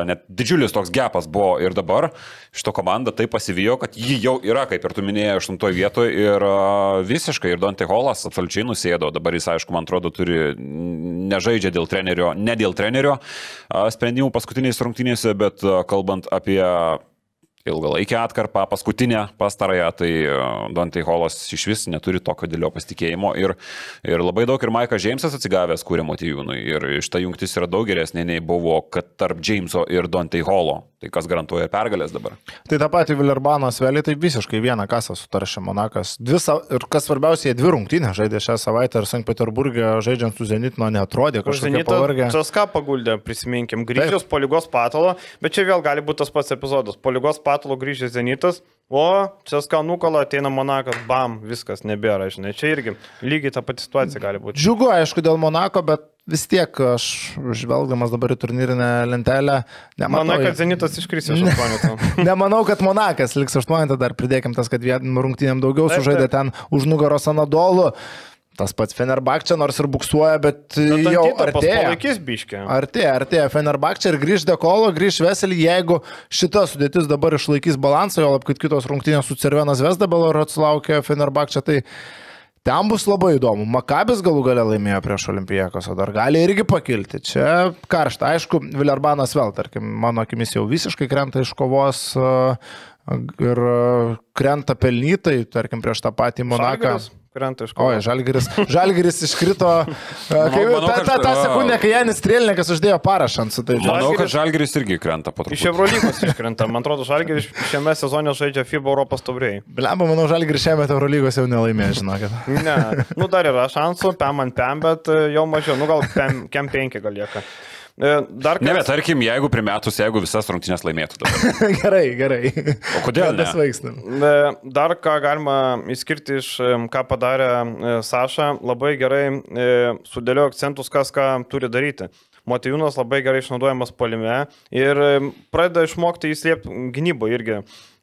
net didžiulis toks gepas buvo ir dabar. Šito komanda taip pasivijo, kad ji jau yra, kaip ir tu minėjai, aštuntoje vietoje ir visiškai, ir Dante Holas absoliučiai nusėdo, dabar jis, aišku, man atrodo, turi nežaidžia dėl trenerio, ne dėl trenerio sprendimų paskutinėse rungtynėse, bet kalbant apie ilgalaikę atkarpą, paskutinę pastarąją, tai e, Dante Holas iš vis neturi tokio didelio pasitikėjimo ir, ir labai daug ir Maikas Džeimsas atsigavęs kūrė motyvūnui ir šita jungtis yra daug geresnė nei buvo, kad tarp Džeimso ir Dante Holo. Tai kas garantuoja pergalės dabar? Tai tą patį Villerbaną Svelį, tai visiškai vieną kasą sutaršė Monakas. Dvi, sa- ir kas svarbiausia, jie dvi rungtynės žaidė šią savaitę ir Sankt Peterburgė žaidžiant su Zenitno netrodė kažkokie Zenitą pavargę. CSK paguldė, prisiminkim, grįžęs po lygos patalo, bet čia vėl gali būti tas pats epizodas. Po lygos patalo grįžęs Zenitas, o CSK nukala, ateina Monakas, bam, viskas nebėra, žinai. Čia irgi lygiai ta pati situacija gali būti. Džiugu, aišku, dėl Monako, bet vis tiek aš, žvelgdamas dabar į turnyrinę lentelę, nemanau. Manai, kad Zenitas iškris iš aštuoneto. Nemanau, kad Monakas liks aštuonetą, dar pridėkim tas, kad vienam rungtynėm daugiau sužaidė ten už nugaros Anadolų. Tas pats Fenerbakčia nors ir buksuoja, bet jau artėja. Palaikys biškė. Artėja, artėja Fenerbakčia ir grįž Dekolo, grįž Veselį, jeigu šita sudėtis dabar išlaikys balansą, jo lab, kad kitos rungtynės su Cervenas Vesdabelo ir atsilaukia Fenerbakčia, tai ten bus labai įdomu. Makabis galų gale laimėjo prieš Olimpijakos, o dar gali irgi pakilti. Čia karšta. Aišku, Vilerbanas vėl, tarkim, mano akimis jau visiškai krenta iš kovos a, ir a, krenta pelnytai, tarkim, prieš tą patį Monaką. Žalgiris Krenta iš Oi, kovos. Žalgiris, Žalgiris iškrito. Kai, manau, ta, ta, ta sekundė, kai Janis Strėlininkas uždėjo parašą ant su tai. Manau, kad Žalgiris- Žalgeris irgi krenta po Iš truputį. Eurolygos iškrenta. Man atrodo, Žalgiris šiame sezone žaidžia FIBA Europos tauriai. Blemba, manau, Žalgiris šiame Eurolygos jau nelaimėjo, žinokit. Ne, nu dar yra šansų, pem ant pem, bet e, jau mažiau, nu gal pem, kem penki gal lieka. E, Dar Ne, bet kas, tarkim, jeigu primetus, jeigu visas rungtynės laimėtų dabar. gerai, gerai. O kodėl ne? Nesvaikstam. e, dar ką galima išskirti iš e, ką padarė Saša, labai gerai sudėliojo akcentus, kas ką turi daryti. Motijūnas labai gerai išnaudojamas polime ir pradeda išmokti įslėpti gynybą irgi.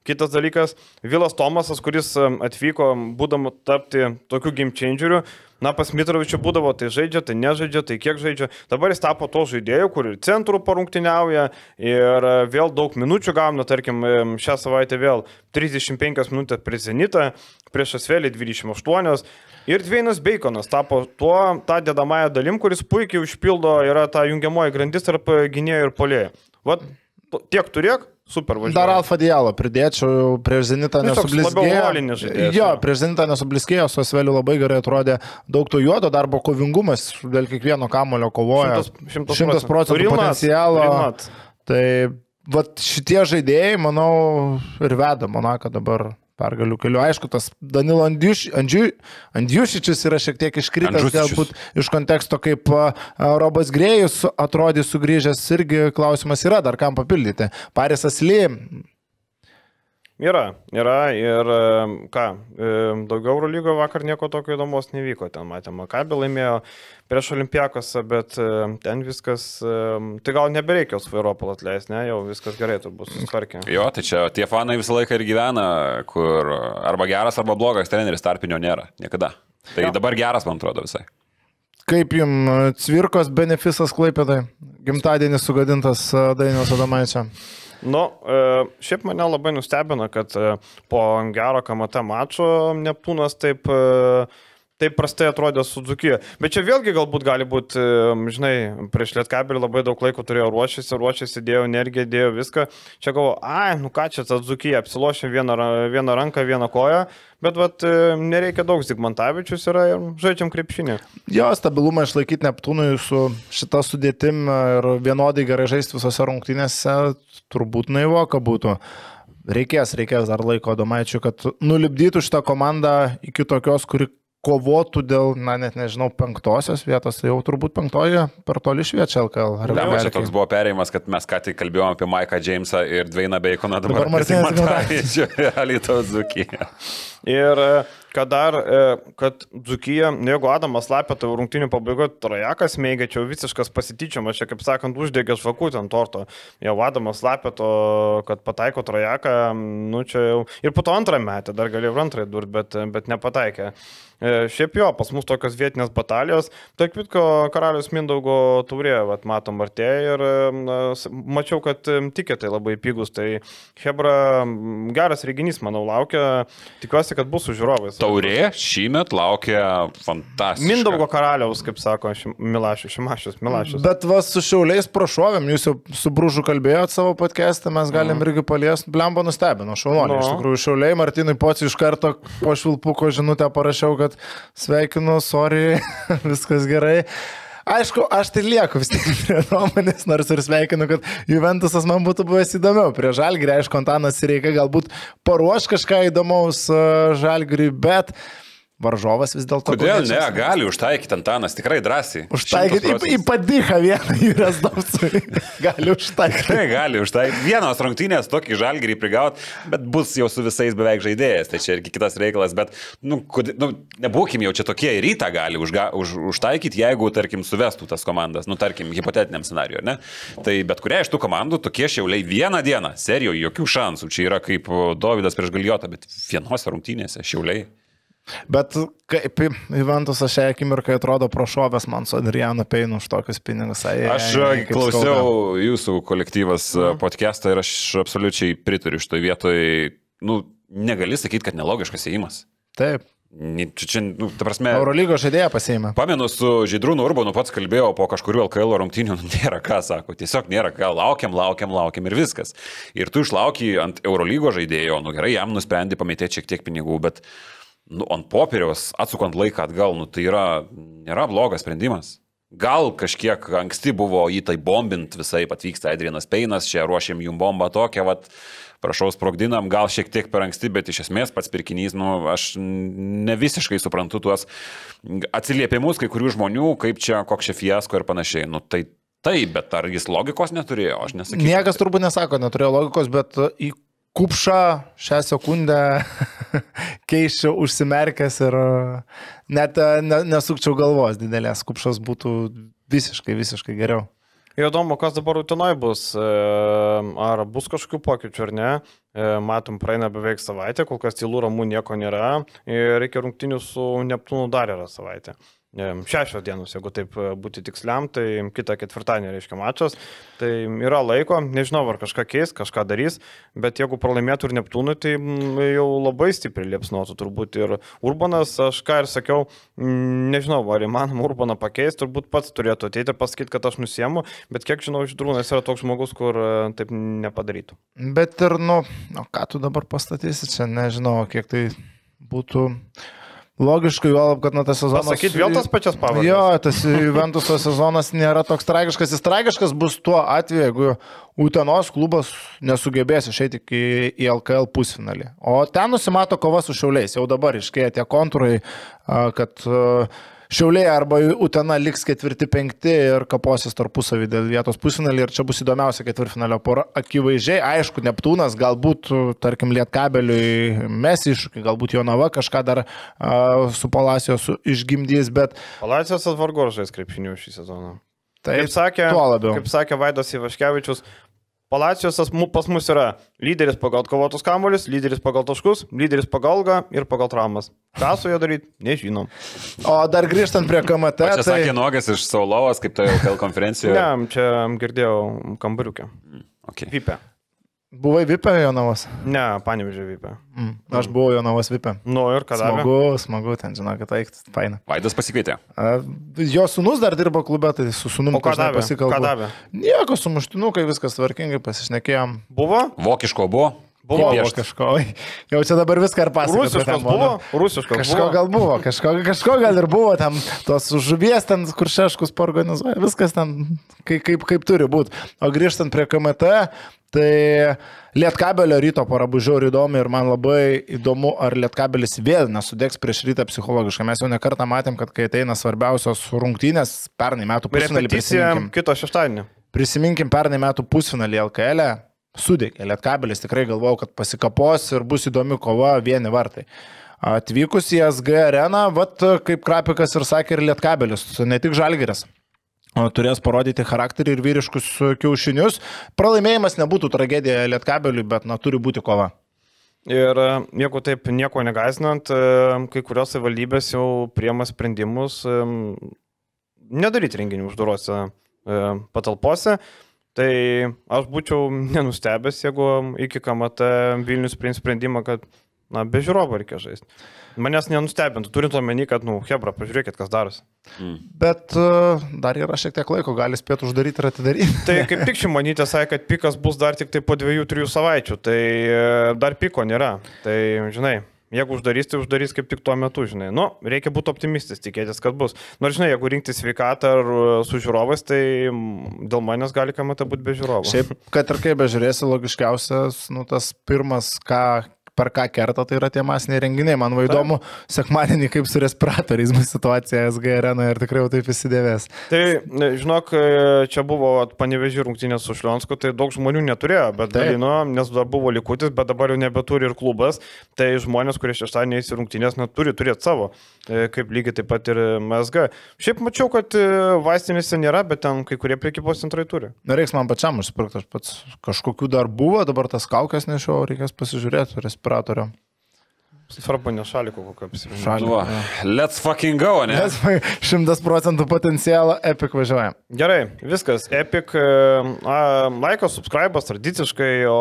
Kitas dalykas, Vilas Tomasas, kuris atvyko, būdama tapti tokiu game changeriu, na, pas Mitrovičių būdavo, tai žaidžia, tai nežaidžia, tai kiek žaidžia. Dabar jis tapo to žaidėju, kur ir centrų parungtiniauja, ir e, vėl daug minučių gauna, tarkim, šią savaitę vėl 35 minutės prie Zenitą, prieš Asvelį 28. Ir Dvienas Baconas tapo tuo, tą dedamąją dalim, kuris puikiai užpildo, yra ta jungiamoji grandis tarp gynėjo ir polėjo. Vat tiek turėk, super važiuoja. Dar Alfa Dialą pridėčiau, prieš Zenitą nesubliskėjo. Jo, prieš Zenitą nesubliskėjo, su Asveliu labai gerai atrodė daug to juodo darbo kovingumas, dėl kiekvieno kamulio kovoja. Šimtas- šimtas 100 procentų. procentų potencialo. Tai vat šitie žaidėjai, manau, ir veda Monaką dabar pergalių keliu. Aišku, tas Danilo Andžiuš- Andžiu- Andžiušičius yra šiek tiek iškritęs, galbūt iš konteksto, kaip Robas Grėjus atrodys sugrįžęs, irgi klausimas yra, dar kam papildyti. Parisas Ly, Yra, yra ir e, ką, e, daugiau Eurolygo vakar nieko tokio įdomus nevyko. Ten matėme, Makabė laimėjo prieš Olimpiakosą, bet e, ten viskas, e, tai gal nebereikia Svairopol atleisti, ne, jau viskas gerai turbūt susitvarkė. Jo, tai čia tie fanai visą laiką ir gyvena, kur arba geras, arba blogas treneris tarpinio nėra. Niekada. Tai jo. dabar geras, man atrodo, visai. kaip jums cvirkos benefisas Klaipėdai? Gimtadienis sugadintas a, Dainiaus Adomaičio. Nu, e, šiaip mane labai nustebino, kad e, po gero kamata mačo Neptūnas taip, e, taip prastai atrodė su Dzukija. Bet čia vėlgi galbūt gali būti, žinai, prieš Lietkabelį labai daug laiko turėjo ruošęsi, ruošėsi, dėjo energiją, dėjo viską. Čia galvoju, ai, nu ką čia tas Dzukija, apsilošė vieną, vieną ranką, vieną koją, bet vat, nereikia daug Zigmantavičius yra ir žaidžiam krepšinį. Jo, stabilumą išlaikyti Neptūnui su šita sudėtim ir vienodai gerai žaisti visose rungtynėse turbūt naivoka būtų. Reikės, reikės dar laiko Domaičiui, kad nulipdytų šitą komandą iki tokios, kuri kovotų dėl, na net nežinau, penktosios vietos, tai jau turbūt penktoji per toli šviečia LKL. Ar Lemba, čia toks buvo perėjimas, kad mes ką tik kalbėjome apie Maiką Jamesą ir Dvainą Baconą, dabar, Dabar Martynas Martynas Alitaus Zukiją. Ir e, kad dar, e, kad Dzukyje, nu, jeigu Adamas lapė, tai rungtinių pabaigoje trajekas mėgė, čia jau visiškas pasityčiamas, čia kaip sakant, uždegė žvakutę ant torto. Jau Adamas lapė to, kad pataiko trajeką, nu čia jau. Ir po to antrą metę, dar galėjau antrąjį durti, bet, bet nepataikė. E, Šiaip jo, pas mus tokios vietinės batalijos, tai kitko karalius Mindaugo taurė, vat, matom, artėja ir na, mačiau, kad tiketai labai pigus, tai Hebra geras reginys, manau, laukia, tikiuosi, kad bus su žiūrovais. Taurė šįmet laukia fantastiška. Mindaugo karaliaus, kaip sako Šim- Milašius, Šimašius, Milašius. Bet va su šiauliais prašovėm, jūs jau su Bružu kalbėjot savo podcast'e, mes galim irgi paliesti. Blemba nustebino, šaunuolį. Nu. Iš tikrųjų, šiauliai, Martinui Pociui iš karto po švilpuko žinutę parašiau, kad sveikinu, sorry, viskas gerai. Aišku, aš tai lieku vis tiek prie nuomonės, nors ir sveikinu, kad Juventusas man būtų buvęs įdomiau. Prie Žalgirį, aišku, Antanas reikia galbūt paruoš kažką įdomaus Žalgiriui, bet varžovas vis dėlto. Kodėl ne, gali užtaikyti Antanas, tikrai drąsiai. Užtaikyti į, į padichą vieną Jūras Dovsui. Gali užtaikyti. Tikrai gali užtaikyti. Vienos rungtynės tokį žalgerį prigaut, bet bus jau su visais beveik žaidėjais, tai čia irgi kitas reikalas, bet, nu, kod, nu nebūkim jau čia tokie ir rytą gali užga, už, užtaikyti, jeigu, tarkim, suvestų tas komandas, nu, tarkim, hipotetiniam scenariui, ar ne? Tai bet kuria iš tų komandų tokie šiauliai vieną dieną, serijoje, jokių šansų, čia yra kaip o, Dovydas prieš Galijotą, bet vienose rungtynėse šiauliai. Bet kaip Juventusas šią akimirką atrodo prašovęs man su Adrianu Peinu už tokius pinigus. Ai, Aš ai, klausiau skauda. jūsų kolektyvas mhm. podcastą ir aš absoliučiai pritariu šitoje vietoje. Nu, negali sakyti, kad nelogiškas įėjimas. Taip. Čia, čia, nu, ta prasme. Eurolygos žaidėją pasiėmė. Pamenu, su Žydrūnu Urbanu pats kalbėjau po kažkurių LKL rungtynių, nu, nėra ką, sako, tiesiog nėra ką, laukiam, laukiam, laukiam ir viskas. Ir tu išlauki ant Eurolygo žaidėjo, nu gerai, jam nusprendė pamėtėti šiek tiek pinigų, bet nu, ant popieriaus, atsukant laiką atgal, nu, tai yra, nėra blogas sprendimas. Gal kažkiek anksti buvo jį tai bombint visai, atvyksta Adrianas Peinas, čia ruošiam jum bombą tokią, vat, prašau, sprogdinam, gal šiek tiek per anksti, bet iš esmės pats pirkinys, nu, aš ne visiškai suprantu tuos atsiliepimus kai kurių žmonių, kaip čia, koks čia fiasko ir panašiai. Nu, tai taip, bet ar jis logikos neturėjo, aš nesakyčiau. Niekas turbūt nesako, neturėjo logikos, bet į kupšą šią sekundę keičiau užsimerkęs ir net ne, nesukčiau galvos didelės. Kupšas būtų visiškai, visiškai geriau. Įdomu, kas dabar rutinoj bus, e, ar bus kažkokių pokyčių ar ne. E, Matom, praeina beveik savaitė, kol kas tylų ramų nieko nėra ir reikia rungtinių su Neptūnu dar yra savaitė. E, Šešios dienos, jeigu taip e, būti tiksliam, tai kitą ketvirtadienį reiškia mačas. Tai yra laiko, nežinau, ar kažką keis, kažką darys, bet jeigu pralaimėtų ir Neptūnui, tai mm, jau labai stipriai liepsnuotų turbūt ir Urbanas, aš ką ir sakiau, mm, nežinau, ar įmanoma Urbaną pakeisti, turbūt pats turėtų ateiti pasakyti, kad aš nusiemu, bet kiek žinau, iš Drūnas yra toks žmogus, kur e, taip nepadarytų. Bet ir, nu, o ką tu dabar pastatysi čia, nežinau, kiek tai būtų logiška, juolab, kad na tas sezonas... Pasakyti vėl tas pačias pavardės. Jo, tas Juventuso sezonas nėra toks tragiškas. Jis tragiškas bus tuo atveju, jeigu Utenos klubas nesugebės išeiti į, į LKL pusfinalį. O ten nusimato kova su Šiauliais. Jau dabar iškėja tie kontūrai, kad a, Šiauliai arba Utena liks ketvirti, penkti ir kaposis tarpusavį dėl vietos pusfinalį. Ir čia bus įdomiausia ketvirtfinalio pora. Akivaizdžiai, aišku, Neptūnas galbūt, tarkim, Lietkabeliui mes iššūkį, galbūt Jonava kažką dar a, su Palacijos išgimdys, bet Palacijos atvargoržais krepšinių šį sezoną. tai Kaip sakė, kaip sakė Vaidas Ivaškevičius, Palacijos pas mus yra lyderis pagal kovotus kamuolius, lyderis pagal taškus, lyderis pagal algą ir pagal traumas. Ką su juo daryti, nežinom. O dar grįžtant prie KMT, Čia tai sakė Nogas iš Saulovas, kaip toje LKL konferencijoje. Ne, čia girdėjau kambariukę. Okay. Vipė. Buvai Vipė Jonavas. Ne, panevižė Vipė. Mm. Aš buvau Jonavas Vipė. Nu ir ką davė? Smagu, smagu, ten žinokit, tai faina. Vaidas pasikvietė. A, Jo sunus dar dirbo klube, tai su sunumu O ką davė? pasikalbėjau. Ką davė? Nieko, sumuštinukai, viskas tvarkingai, pasišnekėjom. Buvo? Vokiško buvo. Buvo piešt. kažko. Jau čia dabar viską ir pasakoju. Rusiškas buvo? Rusiškas Kažko buvo. gal buvo, kažko, kažko gal ir buvo, tam tos žuvies ten, kur šeškus organizuoja, viskas ten kaip, kaip, kaip turi būti. O grįžtant prie KMT, tai Lietkabelio ryto para buvo žiauriai įdomi ir man labai įdomu, ar Lietkabelis vėl nesudegs prieš rytą psichologiškai. Mes jau nekartą matėm, kad kai ateina svarbiausios rungtynės, pernai metų pusfinalį Repeticija kito šeštadienį. Prisiminkim pernai metų pusfinalį LKL. -e. Sudėkė, Lietkabelis tikrai galvojau, kad pasikapos ir bus įdomi kova vieni vartai. Atvykus į SG areną, vat kaip Krapikas ir sakė, ir Lietkabelis, ne tik Žalgeris. Turės parodyti charakterį ir vyriškus kiaušinius. Pralaimėjimas nebūtų tragedija Lietkabeliui, bet na, turi būti kova. Ir e, jeigu taip nieko negaisinant, e, kai kurios savivaldybės jau priema sprendimus e, nedaryti renginių uždarose patalpose. Tai aš būčiau nenustebęs, jeigu iki KMT Vilnius priims sprendimą, kad, na, be žiūrovų reikia žaisti. Manęs nenustebintų, turint omeny, kad, nu, Hebra, pažiūrėkit, kas darosi. Bet uh, dar yra šiek tiek laiko, gali spėti uždaryti ir atidaryti. Tai kaip tik šimonytė sakė, kad pikas bus dar tik tai po dviejų, trijų savaičių, tai e, dar piko nėra. Tai, žinai, jeigu uždarys, tai uždarys kaip tik tuo metu, žinai. Nu, reikia būti optimistis, tikėtis, kad bus. Nors, žinai, jeigu rinkti sveikatą ar e, su žiūrovais, tai dėl manęs gali kamata būti be žiūrovų. Šiaip, kad ir kaip bežiūrėsi, logiškiausias, nu, tas pirmas, ką, per ką kerta, tai yra tie masiniai renginiai. Man įdomu, sekmadienį kaip su respiratoriais bus situacija SG arenoje ir tikrai jau taip įsidėvės. Tai, ne, žinok, e, čia buvo panevežį rungtynės su Šlionsku, tai daug žmonių neturėjo, bet dalino, nes dar buvo likutis, bet dabar jau nebeturi ir klubas. Tai žmonės, kurie šeštadienį eis į rungtynės, neturi turėti savo, e, kaip lygiai taip pat ir MSG. Šiaip mačiau, kad e, vaistinėse nėra, bet ten kai kurie priekybos centrai turi. Reiks man pačiam užsipirkti, aš pats kažkokių dar buvo, dabar tas kaukės nešiau, reikės pasižiūrėti respiratorių. Svarbu, ne šaliko kokio apsirengimo. Let's fucking go, ne? Šimtas procentų potencialo Epic važiuoja. Gerai, viskas. Epic, e, a, laikas, subscribas tradiciškai, o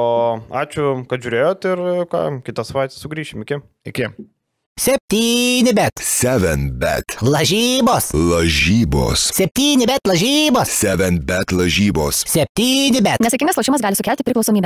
ačiū, kad žiūrėjot ir e, ką, kitą savaitę sugrįšim. Iki. Iki. Septyni bet. 7 bet. Lažybos. Lažybos. Septyni bet lažybos. 7 bet lažybos. Septyni bet. Nesėkmingas lošimas gali sukelti priklausomybę.